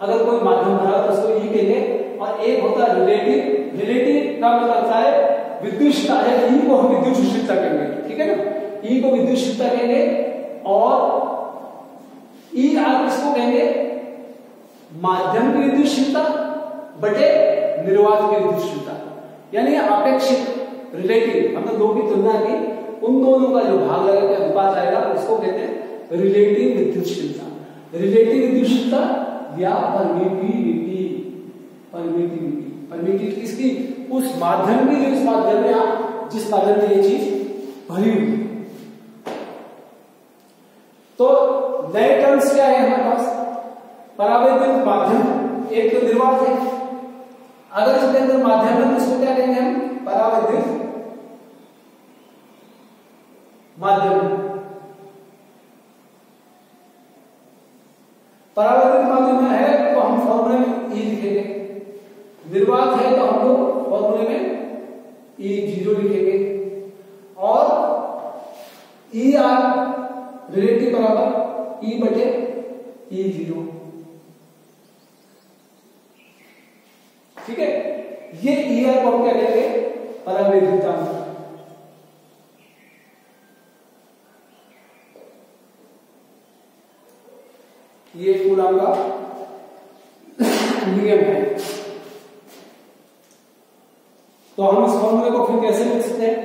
अगर कोई माध्यम भरा तो उसको ई कहेंगे, और एक होता है रिलेटिव रिलेटिव का मतलब होता है विद्युत है ई को हम विद्युत सुशीलता कहेंगे, ठीक है ना? ई को विद्युत सुशीलता कहेंगे, और ई आर किसको कहेंगे माध्यम की विद्युत विद्युतशीलता बटे निर्वात की विद्युतशीलता यानी अपेक्षित रिलेटिव हमने दो की तुलना की, उन दोनों का जो भाग लगा के अनुपात आएगा, उसको कहते हैं रिलेटिव विद्युतशीलता रिलेटिव विद्युतशीलता या परमिटिविटी परमिटिविटी परमिटिविटी किसकी? उस माध्यम की जो इस माध्यम में आप जिस माध्यम में ये चीज़ भरी हुई तो नए टर्म्स क्या है हमारे पास? परावैद्युत माध्यम। एक तो निर्वात है। अगर इसके अंदर माध्यम है तो इसको क्या कहेंगे हम? परावैद्युत माध्यम। परावैद्युत माध्यम है? तो हम फॉर्मूले में ई लिखेंगे। निर्वात है तो हम लोग फॉर्मूले में ई ज़ीरो लिखेंगे। और ई आर रिलेटिव बराबर ई e बटे ई e ज़ीरो ठीक है ये ई e आर को हम क्या कहेंगे परावैद्युता ये कूलाम का नियम है। तो हम इस फॉर्मूले को फिर कैसे लिख सकते हैं?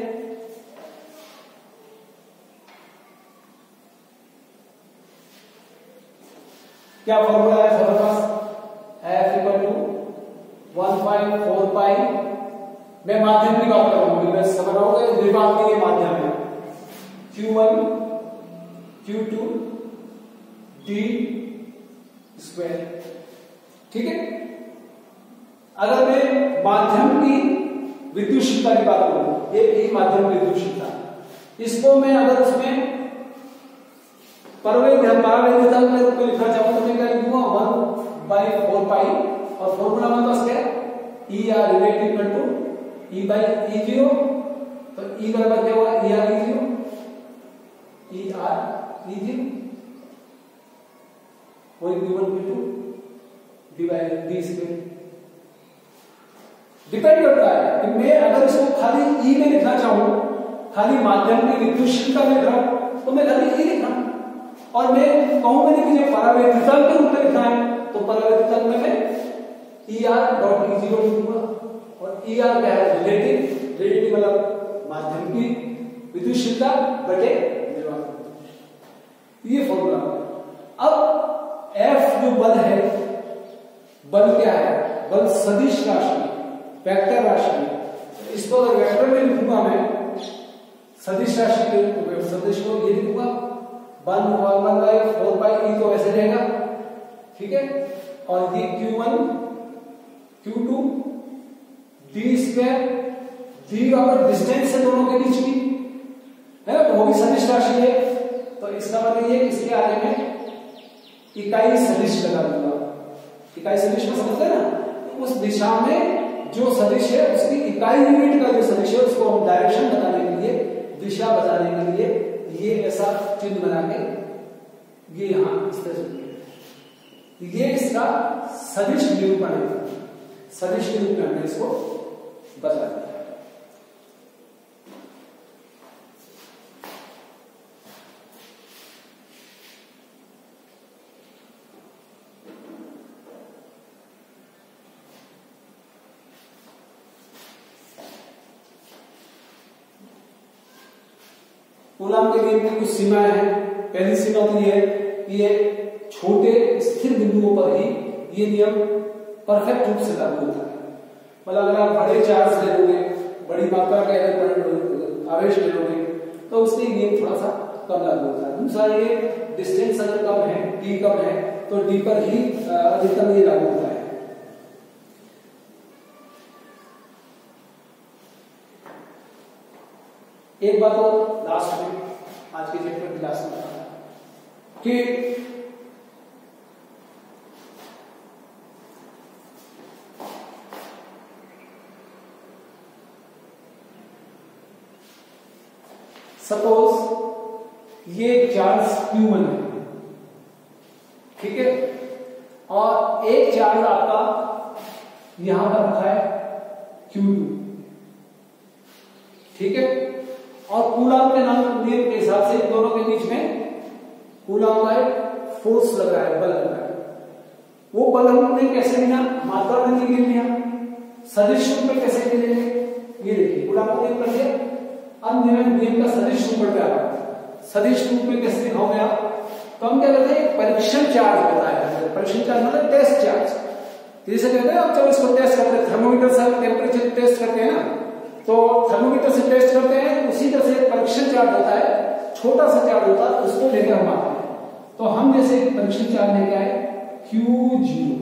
क्या फॉर्मूला है हमारे पास F equal to one five four pi मैं माध्यम की बात करूँगी मैं समझ रहा हूँ निर्वात के माध्यम है Q one Q two D square ठीक है? अगर मैं माध्यम की विद्युत की बात करूँ, ये एक माध्यम की विद्युत इसको मैं अगर उसमें परवैध परावैधता में रूप में लिखना चाहूँ तो मैं क्या लिखूँगा? वन बाई फोर पाई और फॉर्मूला में पास क्या E R relative to E by E zero तो e बराबर क्या होगा E R E zero E R E zero वही Q one Q two divide D square depend करता है कि मैं अगर इसको खाली e में लिखना चाहूँ, खाली माध्यम की विद्युत में लिख तो मैं खाली e लिखना। और मैं कहूँगा नहीं कि परावैद्युतल के रूप में लिखना है तो परावैद्युतल में मैं E R dot E zero लिखूँगा। ई क्या है। रिलेटिव रिलेटिव मतलब माध्यम की विद्युतशीलता बटे ये फॉर्मूला अब एफ़ जो बल है, बल क्या है? बल सदिश राशि वेक्टर राशि। इसको अगर वेक्टर में लिखूँगा मैं, सदिश राशि के सदिश को ये लिखूँगा one one by four by E तो ऐसे रहेगा। ठीक है? और ये Q one Q two D square D अगर डिस्टेंस है दोनों के बीच की। है ना? तो वो भी सदिश राशि है। तो इसका मतलब ये इसके आगे में इकाई सदिश लगा दूँगा। इकाई सदिश में समझते ना? उस दिशा में जो सदिश है, उसकी इकाई यूनिट का जो सदिश है, उसको हम डायरेक्शन बताने के लिए, दिशा बताने के लिए ये ऐसा चिन्ह बना के ये यहाँ इस तरह ये इसका सदिश निरूपण है। सदिश निरूपण में इसको। बता दिया के नियम की कुछ सीमाएँ हैं। पहली सीमा तो यह है कि ये छोटे स्थिर बिंदुओं पर ही ये नियम परफेक्ट रूप से लागू होता है। मतलब अगर आप बड़े चार्ज ले लोगे, बड़ी मात्रा का आवेश ले लोगे तो उससे नियम थोड़ा सा कम लागू होता है। दूसरा ये डिस्टेंस अगर कम है डी कम है तो डी पर ही अधिकतम ये लागू होता है। एक बात और लास्ट में, आज के चैप्टर की लास्ट में कि सपोज़ ये चार्ज Q1 है, ठीक है? और एक चार्ज आपका यहाँ पर रखा है Q2 ठीक है? और कूलाम के नाम नियम के हिसाब से दोनों के बीच में कूलाम का एक फोर्स लग है, बल लग है। वो बल हमने कैसे मिला? मात्रा में नहीं गिर लिया सदिश रूप में कैसे गिरेंगे ये देखिए कूलाम का नियम कर दिया अब नियम का सदिश रूप में रहा सदिश रूप में कैसे लिखा गया? तो हम क्या कहते हैं परीक्षण चार्ज बताया परीक्षण चार्ज मतलब टेस्ट चार्ज जैसे कहते हैं, आप जब इसको टेस्ट करते हैं। थर्मोमीटर से टेम्परेचर टेस्ट करते हैं ना? तो थर्मोमीटर से टेस्ट करते हैं, उसी तरह से परीक्षण चार्ज होता है। छोटा सा चार्ज होता है, उसको लेकर हम आते हैं। तो हम जैसे परीक्षण चार्ज लेके आए क्यू ज़ीरो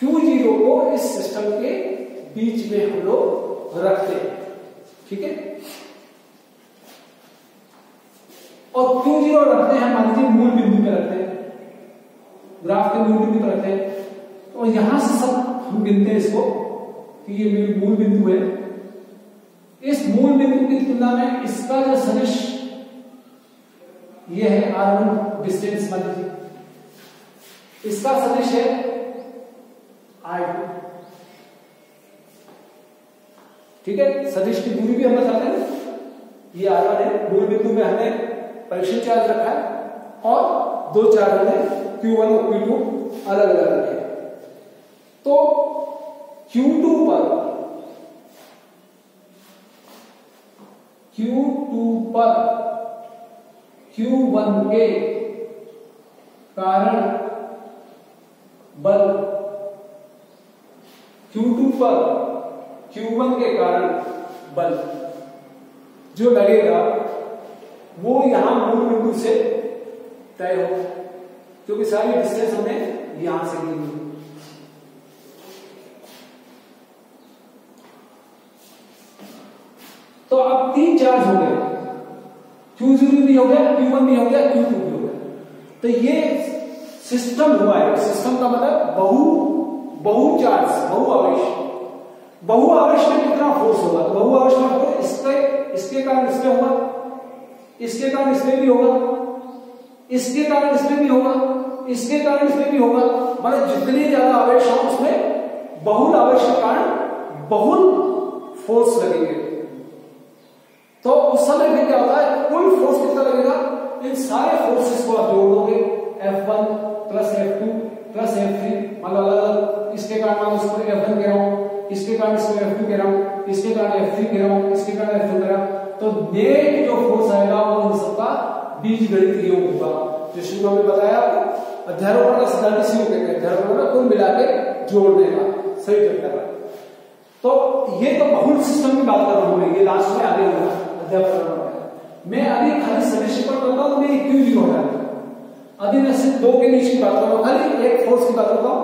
क्यू ज़ीरो को इस सिस्टम के बीच में हम लोग रखते हैं। ठीक है? और क्यू ज़ीरो रखते हैं, मान लीजिए मूल बिंदु पे रखते हैं। ग्राफ के मूल बिंदु पे रखते हैं। तो यहाँ से सब हम गिनते हैं इसको कि ये मूल बिंदु है। इस मूल बिंदु की तुलना में इसका जो सदिश ये है आर वन डिस्टेंस मान लीजिए। इसका सदिश है आर टू ठीक है? सदिश की दूरी भी हम बताते हैं ये आर वन है। मूल बिंदु में हमने परीक्षण चार्ज रखा है और दो चार्ज हमने Q1 और Q2 अलग अलग रखे तो Q2 पर Q2 पर Q1 के कारण बल Q2 पर Q1 के कारण बल। जो लगेगा, वो यहाँ मूल बिंदु से तय हो क्योंकि सारी डिस्टेंस हमें यहाँ से ली हुई तो अब तीन चार्ज हो गए। क्यू ज़ीरो भी हो गया क्यू वन भी हो गया क्यू टू भी हो गया। तो ये सिस्टम हुआ है। सिस्टम का मतलब बहु बहु चार्ज बहु आवेश। बहु आवेश में कितना फोर्स होगा? तो बहु आवेश में फोर्स इसके इसके कारण इसमें होगा? इसके कारण इसमें भी होगा। इसके कारण इसमें भी होगा। इसके कारण इसमें भी होगा। मतलब जितने ज़्यादा आवेश हो, उसमें बहुल आवेश के कारण बहुल फोर्स लगेंगे। तो उस समय में क्या होता है? कुल फोर्स कितना लगेगा? इन सारे फोर्सेस को आप जोड़ दोगे। F1 plus F two plus F three मतलब अलग अलग इसके कारण मैं उसको F1 कह रहा हूँ। इसके कारण इसको F2 कह रहा हूँ, इसके कारण F3 कह रहा हूँ, इसके कारण F2 कह रहा हूँ। तो नेट जो फोर्स आएगा वो इन सबका बीज गणित योग होगा। जो शुरू में बताया, अध्यारोपण का सिद्धांत इसी को कहते हैं। अध्यारोपण का कुल मिला के जोड़ने का सही चक्कर तो ये तो बहुल सिस्टम की बात कर रहा हूँ ये लास्ट में आगे होगा अध्यापन मैं। अभी खाली सदस्य पर करता हूँ मैं क्यों ज़ीरो हटा अभी मैं सिर्फ़ दो के बीच की बात कर रहा हूँ, खाली एक फोर्स की बात करता हूँ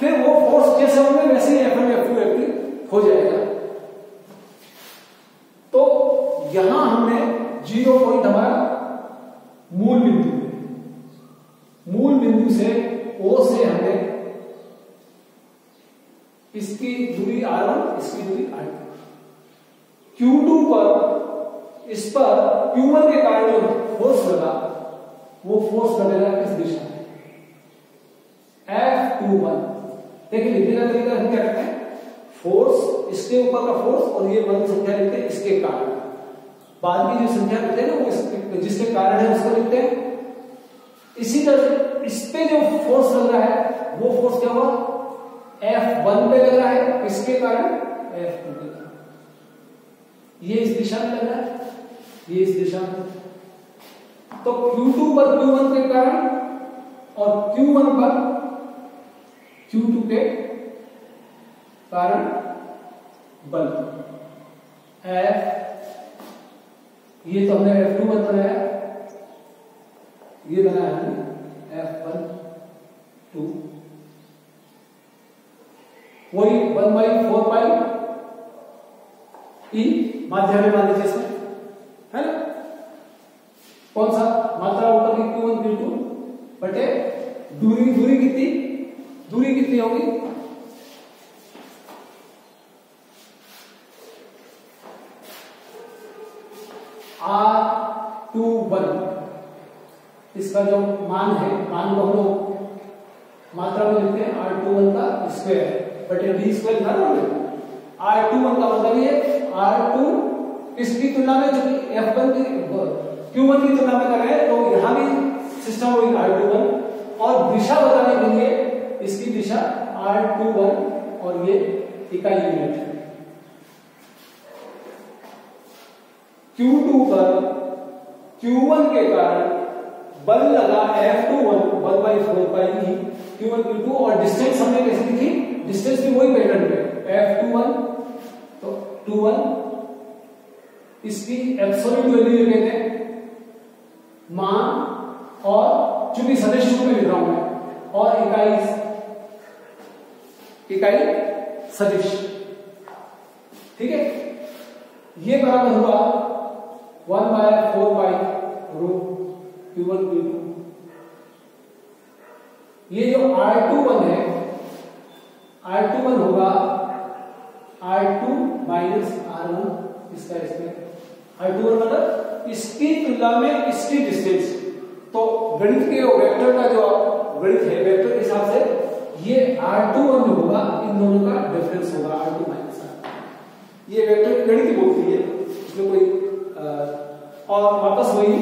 फिर वो फोर्स जैसे होंगे वैसे ही एफ़ एम एफ़ यू हो जाएगा। तो यहाँ हमने ज़ीरो पॉइंट हमारा मूल बिंदु मूल बिंदु से ओ से हमने इसकी दूरी आर वन इसकी दूरी आर टू क्यू टू पर, इस पर क्यू वन के कारण जो फोर्स लगा, वो फोर्स लगेगा किस दिशा में। एफ़ टू वन देखिए का तरीका हम क्या करते हैं? फोर्स इसके ऊपर का फोर्स और ये वन संख्या लिखते हैं इसके कारण। बाद की जो संख्या लिखते हैं ना, वो जिसके कारण है उसको लिखते हैं। इसी तरह इस पे जो फोर्स लग रहा है, वो फोर्स क्या हुआ? एफ़ वन पे लग रहा है। किसके कारण? एफ़ टू कारण ये इस दिशा में लग रहा है। ये इस दिशा में। तो Q2 पर Q1 के कारण और Q1 पर Q2 के कारण बल। F, ये तो हमने F2 वन बनाया ये बनाया हमने F1 टू वही one by four pi E माध्यम मान लीजिए है ना? कौन सा मात्रा ऊपर की क्यू वन क्यू टू बटे दूरी दूरी कितनी दूरी कितनी होगी। R two, one. इसका जो मान है, मान को हम लोग मात्रा में लिखते हैं, आर टू वन का स्क्वायर। बटे डी स्क्वायर था ना आर टू वन का मतलब ये, आर टू इसकी तुलना में जो एफ़ वन की, क्यू वन की तुलना में कर रहे हैं? तो यहाँ भी सिस्टम होगी आर टू वन। और दिशा बताने के लिए इसकी दिशा आर टू वन और ये इकाई यूनिट है। Q2 पर Q1 के कारण बल लगा F21 one by four pi E Q1 Q2 और डिस्टेंस हमने कैसे लिखी? डिस्टेंस भी वही पैटर्न पे F21 तो 21 इसकी एब्सोल्यूट वैल्यू कहते हैं। मान और चूँकि सदिश रूप में लिख रहा हूँ मैं, और इकाई इकाई सदिश। ठीक है? ये बराबर हुआ वन बाय फोर बाई रो क्यू वन क्यू टू ये जो आर टू वन है आर टू वन होगा R two minus R one इसका इसमें। आर टू वन मतलब इसकी तुलना में इसकी डिस्टेंस तो गणित के वेक्टर का जो गणित है वेक्टर के हिसाब से ये आर टू वन जो होगा, इन दोनों का डिफरेंस होगा आर टू माइनस आर ये वेक्टर गणित बोलती है इसमें कोई और वापस वही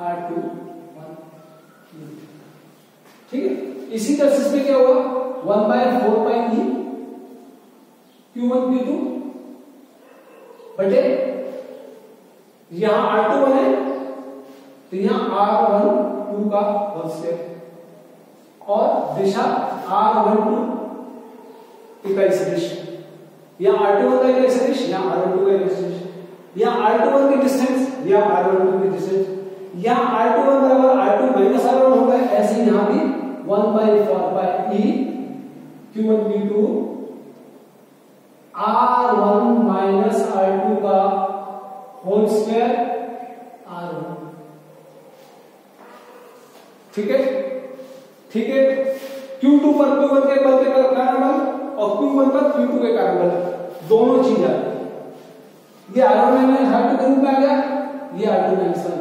आर टू ठीक है? इसी तरह से क्या हुआ one by four by E Q one Q two बटे यहाँ आर टू वन है तो यहाँ आर वन टू का स्क्वायर और दिशा आर वन टू इकाई सदिश यहाँ आर टू वन का इकाई सदिश यहाँ आर वन टू का इकाई सदिश यहाँ आर टू वन की डिस्टेंस यहाँ आर वन टू की डिस्टेंस यहाँ आर टू वन बराबर R two minus R one होगा, ऐसे यहाँ भी one by four by E Q one Q two R one minus R two का होल स्क्वायर आर वन ठीक है? ठीक है? Q2 पर Q1 के बल के कारण बल और Q1 पर Q2 के कारण बल। दोनों चीज़ आ ये R one minus R two के रूप में आ गया। ये आर टू माइनस आर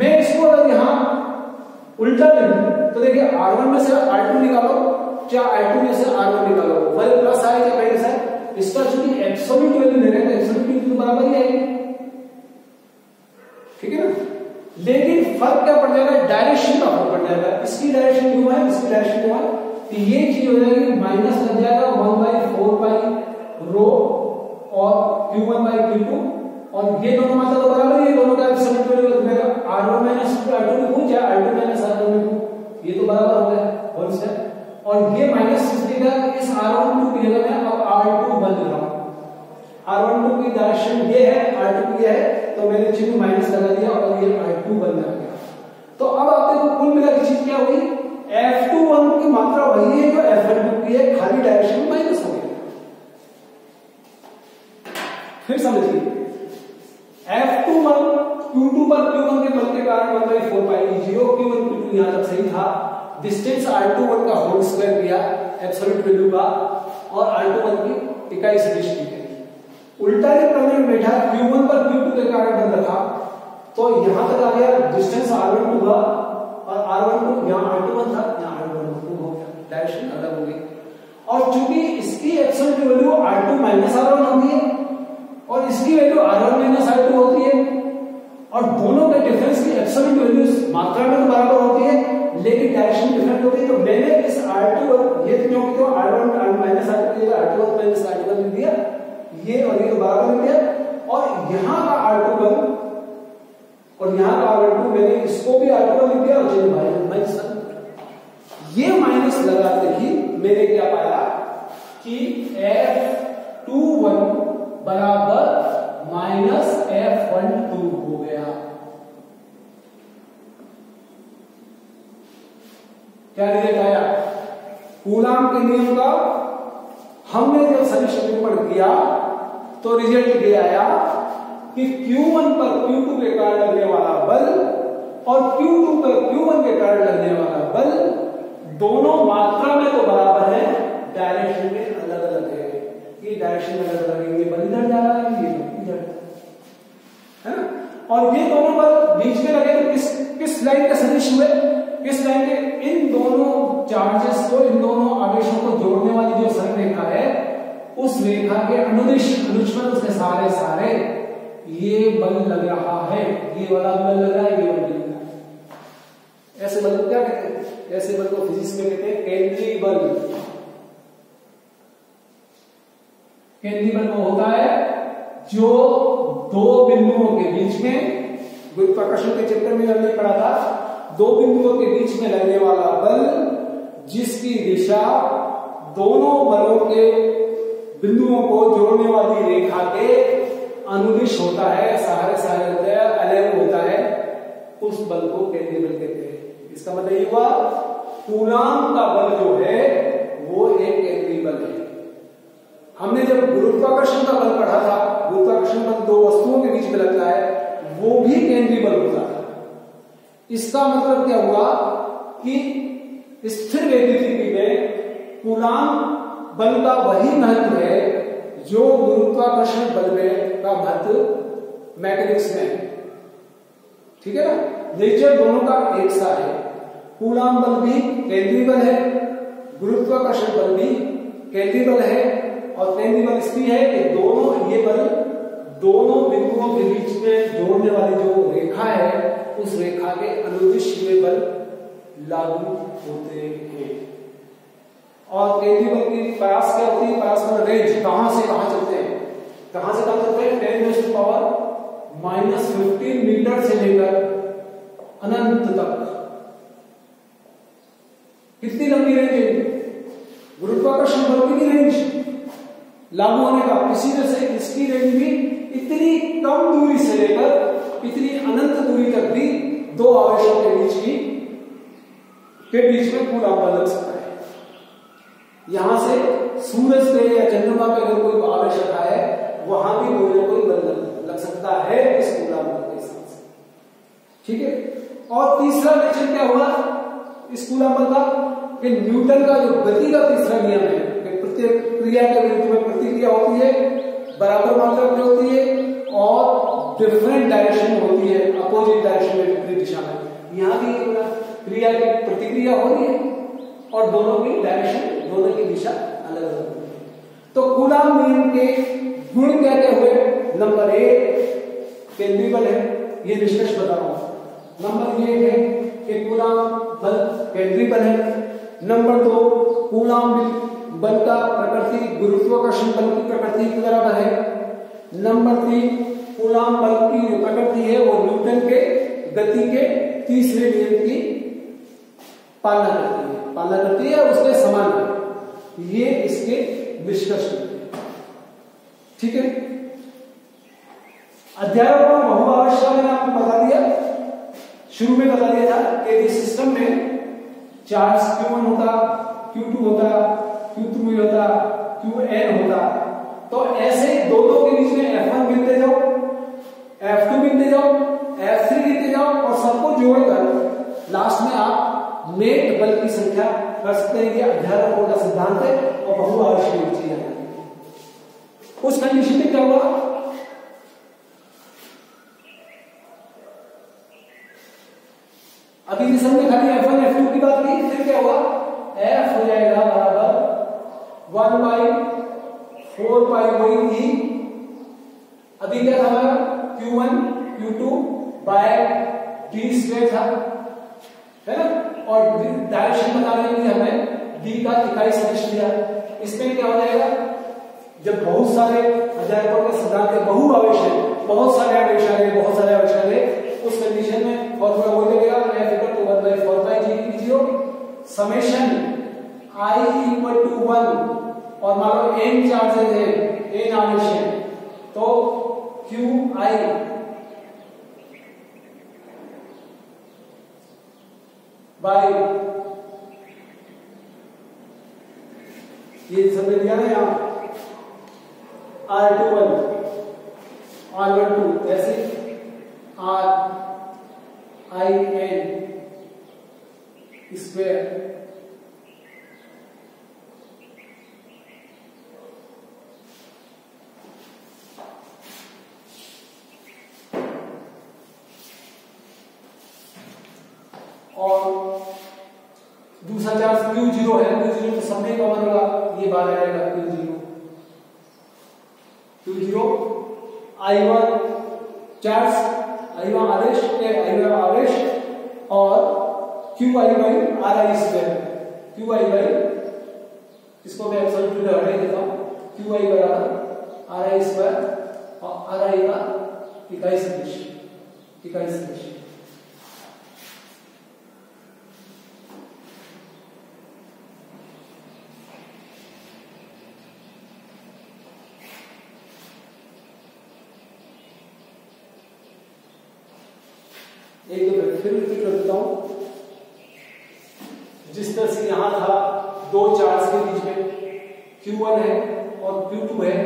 मैं इसको अगर यहाँ उल्टा लिखूं तो देखिए आर वन में से आर टू निकालो, क्या आर टू में से आर वन निकालो? वही प्लस आए या माइनस आए इसका चूँकि एब्सोल्यूट वैल्यू ले रहे हैं तो एब्सोल्यूट वैल्यू बराबर ही आएगी। ठीक है ना? लेकिन फ़र्क क्या पड़ जाएगा? डायरेक्शन का फ़र्क पड़ जाएगा। इसकी डायरेक्शन क्यों है? इसकी डायरेक्शन क्यों है? तो ये चीज़ हो जाएगी माइनस लग जाएगा वन बाई फोर बाई रो और Q one by Q two और ये दोनों मात्रा तो बराबर है दोनों का एब्सोल्यूट वैल्यू लग जाएगा। R one minus R two लिखूं या R two minus R one लिखूं ये तो बराबर हो गया होल स्क्वायर और ये माइनस सिक्सटी का इस आर वन टू की जगह मैं अब आर टू वन लिख रहा हूँ। आर वन टू की डायरेक्शन ये है आर टू ये है। तो मैंने चिन्ह माइनस लगा दिया और ये आर टू वन लग तो अब आप देखो कुल मिला चीज़ क्या हुई? एफ़ टू वन की मात्रा वही है जो एफ़ वन टू की है, खाली डायरेक्शन माइनस हो गया। फिर समझिए F two one Q two पर क्यू वन के बल के कारण one by four pi zero Q one Q two यहाँ तक सही था। डिस्टेंस आर टू वन का होल स्क्वायर किया एब्सोल्यूट वैल्यू का। और आर टू वन की इकाई सदिश की। उल्टा जब प्रमेय बैठा क्यू वन पर क्यू टू के कारण बन रखा तो यहाँ तक आ गया डिस्टेंस आर वन टू का और आर वन टू यहाँ आर टू वन था, यहाँ आर वन टू हो गया। डायरेक्शन अलग हो गई। और चूँकि इसकी absolute value R two minus R one होती है, और इसकी value R one minus R two होती है, और दोनों के डिफरेंस की एब्सोल्यूट वैल्यूज़ मात्रा में तो बराबर होती है, लेकिन डायरेक्शन डिफरेंट होती है तो मैंने इस R2 ये तो क्योंकि तो R1 माइनस R2 की जगह R2 माइनस R2 लिख दिया ये और ये बराबर लिख दिया और यहाँ का R2 और यहाँ का R2 मैंने इसको भी R2 लिख दिया, और ये माइनस ये माइनस लगाते ही मैंने क्या पाया कि F21 बराबर माइनस एफ़ वन टू हो गया। क्या रिज़ल्ट आया? कूलाम के नियम का हमने जब समीकरण किया तो रिज़ल्ट ये आया कि Q1 पर Q2 के कारण लगने वाला बल और Q2 पर Q1 के कारण लगने वाला बल दोनों मात्रा में तो बराबर है डायरेक्शन में अलग अलग है। ये डायरेक्शन अलग अलग है बल इधर जा रहा है, ये इधर और ये दोनों बल बीच में लगे तो किस किस लाइन के सदिश हुए? किस लाइन के इन दोनों चार्जेस को, इन दोनों आवेशों को जोड़ने वाली जो सर रेखा है, उस रेखा के अनुदिश अनुष्मन उसके सारे सारे, ये बल लग रहा है, ये वाला बल लग रहा है, ये बल लग रहा है। ऐसे बल क्या कहते हैं? ऐसे बल को फिजिक्स में कहते हैं केंद्रीय बल। केंद्रीय बल वो होता है जो दो बिंदुओं के बीच में, गुरुत्वाकर्षण के चक्कर में पढ़ा था दो बिंदुओं के बीच में लगने वाला बल, जिसकी दिशा दोनों बलों के बिंदुओं को जोड़ने वाली रेखा के अनुदिश होता है, सहारे सहारे होता है, अलग होता है, उस बल को केंद्रीय बल कहते हैं। इसका मतलब ये हुआ कूलाम का बल जो है, वो एक केंद्रीय बल है। हमने जब गुरुत्वाकर्षण का बल पढ़ा था, गुरुत्वाकर्षण बल दो वस्तुओं के बीच में लगता है, वो भी केंद्रीय बल होता है। इसका मतलब क्या हुआ कि स्थिर वेदिकी में कूलाम बल का वही महत्व है जो गुरुत्वाकर्षण बल में का महत्व मैकेनिक्स में है। ठीक है ना? नेचर दोनों का एक सा है। कूलाम बल भी केंद्रीय बल है, गुरुत्वाकर्षण बल भी केंद्रीय बल है, और केंद्रीय बल इसलिए है कि दोनों ये बल दोनों बिंदुओं के बीच में जोड़ने वाली जो रेखा है उस रेखा के अनुदिश हुए बल लागू होते हैं। और केंद्रीय बल की प्रयास क्या होती है? प्रयास मतलब रेंज कहाँ से कहाँ चलते हैं? कहाँ से कहाँ चलते हैं? Ten to power minus fifteen metre से लेकर अनंत तक। कितनी लंबी रेंज है? गुरुत्वाकर्षण बल की रेंज लागू होने का। इसी तरह से इसकी रेंज भी इतनी कम दूरी से लेकर इतनी अनंत दूरी तक भी दो आवेशों के बीच की, के बीच में पूरा बल लग सकता है। यहाँ से सूरज पे या चंद्रमा पे अगर कोई आवेश रखा है, वहाँ भी कोई ना कोई बल लग सकता है इस पूरा बल के हिसाब से। ठीक है? और तीसरा लेक्चर क्या हुआ? इस पूरा बल का कि न्यूटन का जो गति का तीसरा नियम है, कि प्रत्येक क्रिया के विरुद्ध में प्रतिक्रिया होती है, बराबर मात्रा में होती है, और डिफरेंट डायरेक्शन होती है अपोजिट डायरेक्शन में विपरीत दिशा में। यहाँ भी क्रिया की प्रतिक्रिया हो रही है और दोनों की डायरेक्शन दोनों की दिशा अलग अलग होती है। तो कूलाम नियम के गुण क्या हुए नंबर एक केंद्रीय बल है, ये निष्कर्ष बता रहा हूँ नंबर एक है कि कूलाम बल केंद्रीय बल है। नंबर दो, कूलाम बल का प्रकृति, गुरुत्वाकर्षण बल की प्रकृति के बराबर है। नंबर तीन कूलाम बल की जो प्रकृति है वो न्यूटन के गति के तीसरे नियम की पालना करती है। पालना करती है उसके समान ये इसके निष्कर्ष ठीक है? अध्यारोपण बहुआवश्यक मैंने आपको बता दिया। शुरू में बता दिया था कि इस सिस्टम में चार्ज Q1 होता Q2 होता Q3 होता Qn होता। तो ऐसे दो दो के बीच में एफ़ F1 मिलते जाओ। एफ़ टू लिखते जाओ एफ़ थ्री लिखते जाओ और सबको जोड़कर लास्ट में आप नेट बल की संख्या कर सकते हैं ये अध्यारण कोण का सिद्धांत है और बहुआर्शीय चीज़ है। उस कंडीशन में क्या हुआ? अभी जिस हमने खाली एफ़ वन एफ़ टू की बात की फिर क्या हुआ? एफ़ हो जाएगा बराबर वन बाई फोर बाई वही अभी क्या था? हमारा Q one Q two by D square था है ना? और डायरेक्शन बताने के लिए हमें डी का इकाई सदिश दिया। इसमें क्या हो जाएगा? जब बहुत सारे अध्यापकों के सिद्धांत के बहु आवेश है, बहुत सारे आवेश आ गए बहुत सारे आवेश आ गए उस कंडीशन में फॉर्मूला वही लगेगा F equal to one by four by G zero summation I equal to one और मान लो एन चार्जेस है एन आवेश है तो क्यू आई बाई ये समझ लिया ना यहाँ R two one R one two ऐसे। आर आई एन स्क्वेयर और दूसरा चार्ज क्यू ज़ीरो है क्यू ज़ीरो तो सब में कॉमन होगा ये बाहर आएगा Q zero. Q zero I one charge I one आवेश आई वन आवेश और Q I by R I square Q I by इसको मैं एब्सोल्यूट हटा देता? हूँ क्यू आई बराबर आर आई स्क्वायर और आर आई का इकाई सदिश। इकाई सदिश एक दो मिनट फिर रिपीट कर देता हूँ जिस तरह से यहाँ था, दो चार्ज के बीच में Q1 है और Q2 है,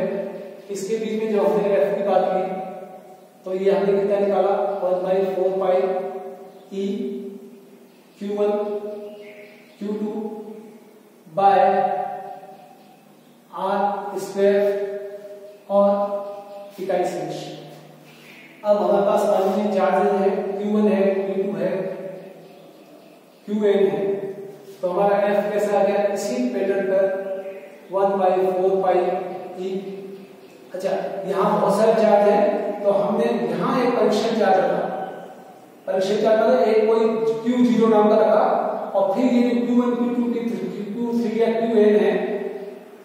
इसके बीच में जो हमने F की बात की तो ये हमने कितना निकाला? One by four pi E Q one Q two by R square और इकाई सदिश अब हमारे पास अन्य चार्जेस है Q1 है Q2 है Qn है। तो हमारा F कैसा आ गया इसी पैटर्न पर one by four pi e अच्छा यहाँ बहुत सारे चार्ज है तो हमने यहाँ एक परीक्षण चार्ज रखा। परीक्षण चार्ज मतलब एक कोई क्यू ज़ीरो नाम का रखा, और फिर ये Q one Q two Q three या क्यू एन है,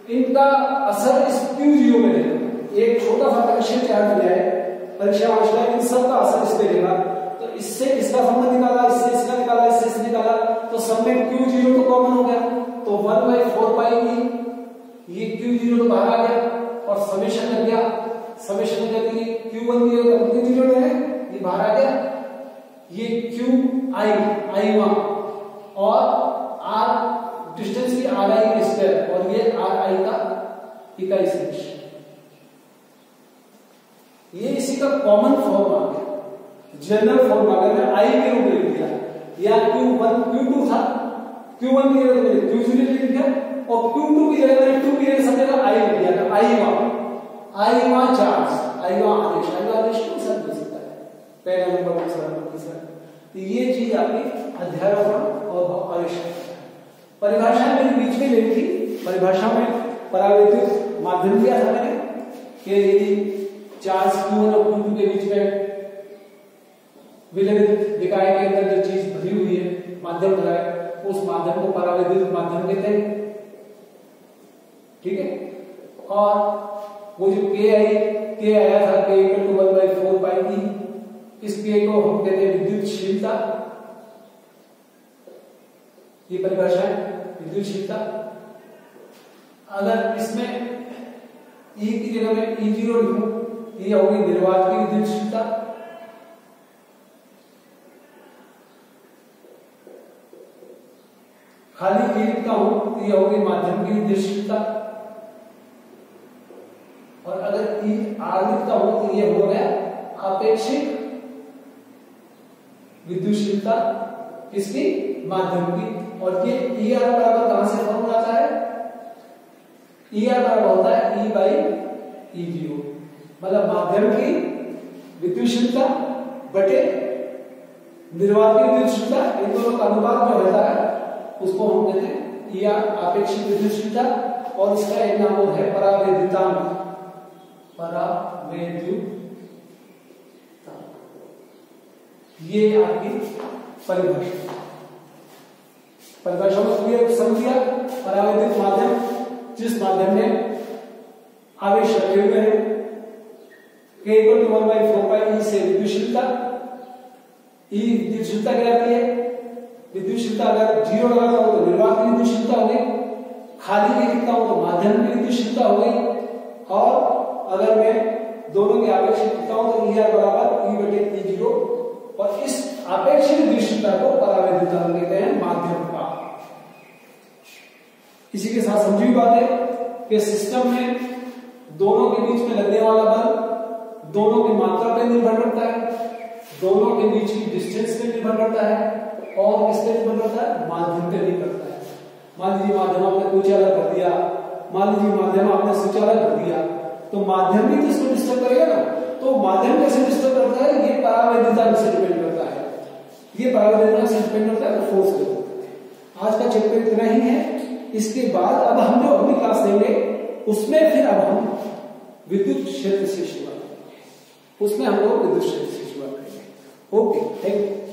इनका असर इस क्यू ज़ीरो में देगा एक छोटा सा परीक्षण चार्ज लिया है। परीक्षा आवश्यक इन सबका असर इस पे देगा तो इससे इसका संबंध निकाला, इससे इसका निकाला, इससे इससे निकाला। तो सब में क्यू ज़ीरो तो कॉमन हो गया। तो वन बाई फोर पाई ये क्यू ज़ीरो तो बाहर आ गया और समेशन लग गया समेशन कर दिए क्यू वन की जगह क्यू ज़ीरो है ये बाहर आ गया। ये क्यू आई आई वन और आर डिस्टेंस की आर आई स्क्वायर और ये आर आई का इकाई सदिश ये इसी का कॉमन फॉर्म आ गया। जनरल फॉर्म आ गया आई के रूप में लिख दिया। या क्यू वन क्यू टू था। क्यू वन की जगह मैंने क्यू ज़ीरो लिख दिया और क्यू टू की जगह मैंने टू की जगह सब जगह आई लिख दिया। I one I one charge I one Adesh. I one आदेश कौन सा मिल सकता है? पहला नंबर, दूसरा नंबर, तीसरा तो ये चीज़ आपकी अध्यारोपण और आवेश परिभाषा मैंने बीच में ले ली थी। परिभाषा में परावैद्युत माध्यम दिया था मैंने कि यदि चार्ज क्यू और क्यू के बीच में विलगित निकाय के अंदर जो चीज़ भरी हुई है, माध्यम भरा है, उस माध्यम को परावैद्युत माध्यम कहते हैं। ठीक है? और वो जो के आई के आया था K equal to one by four by e इस के को हम कहते हैं विद्युतशीलता। ये परिभाषा है, विद्युतशीलता। अगर इसमें ई की जगह में ई ज़ीरो लिखूं ये होगी निर्वात की विद्युतशीलता। खाली ई लिखता हो तो ये होगी माध्यम की विद्युतशीलता और अगर ई लिखता हूँ तो ये हो गया, अपेक्षित विद्युतशीलता किसकी? माध्यम की। और ये ई आर बराबर कहाँ से फॉर्मूला आता है? ई आर बराबर होता है ई बाई ई मतलब माध्यम की विद्युतशीलता बटे निर्वात की विद्युतशीलता, इन दोनों का अनुपात जो रहता है? उसको हम कहते हैं, या अपेक्षित विद्युतशीलता और इसका एक नाम और है परावैद्युतांक परावैद्युत ये आपकी परिभाषा। परिभाषा में क्लियर समझ गया परावैद्युत माध्यम, जिस माध्यम में आवेश रखे हुए हैं। K equal to one by four pi से विद्युतशीलता ई विद्युतशीलता कहलाती है? विद्युतशीलता अगर ज़ीरो लगाता हो तो निर्वात की विद्युतशीलता हो गई। खाली में लिखता हूँ तो माध्यम की विद्युतशीलता हो गई। और अगर मैं दोनों के आपेक्षिक लिखता हूँ तो ई आर बराबर ई बटे ई ज़ीरो। और इस आपेक्षिक विद्युतशीलता को परावैद्युता कहते हैं माध्यम का। इसी के साथ समझी बात है कि सिस्टम में दोनों के बीच में लगने वाला बल दोनों की मात्रा पर निर्भर करता है। दोनों के बीच की डिस्टेंस पे निर्भर करता है। और किस पे निर्भर करता है, माध्यम पे निर्भर करता है। मान लीजिए माध्यम आपने कुछ अलग कर दिया, मान लीजिए माध्यम आपने स्विच अलग कर दिया तो माध्यम भी तो इसको डिस्टर्ब करेगा ना? तो माध्यम कैसे डिस्टर्ब करता है? ये परावैद्युता से डिपेंड करता है। ये परावैद्युता से डिपेंड करता है फोर्स पे आज का चैप्टर इतना ही है। इसके बाद अब हम जो अगली क्लास लेंगे, उसमें फिर अब हम विद्युत क्षेत्र से शुरुआत उसमें हम लोग विद्युत क्षेत्र से शुरुआत करेंगे। Okay thank you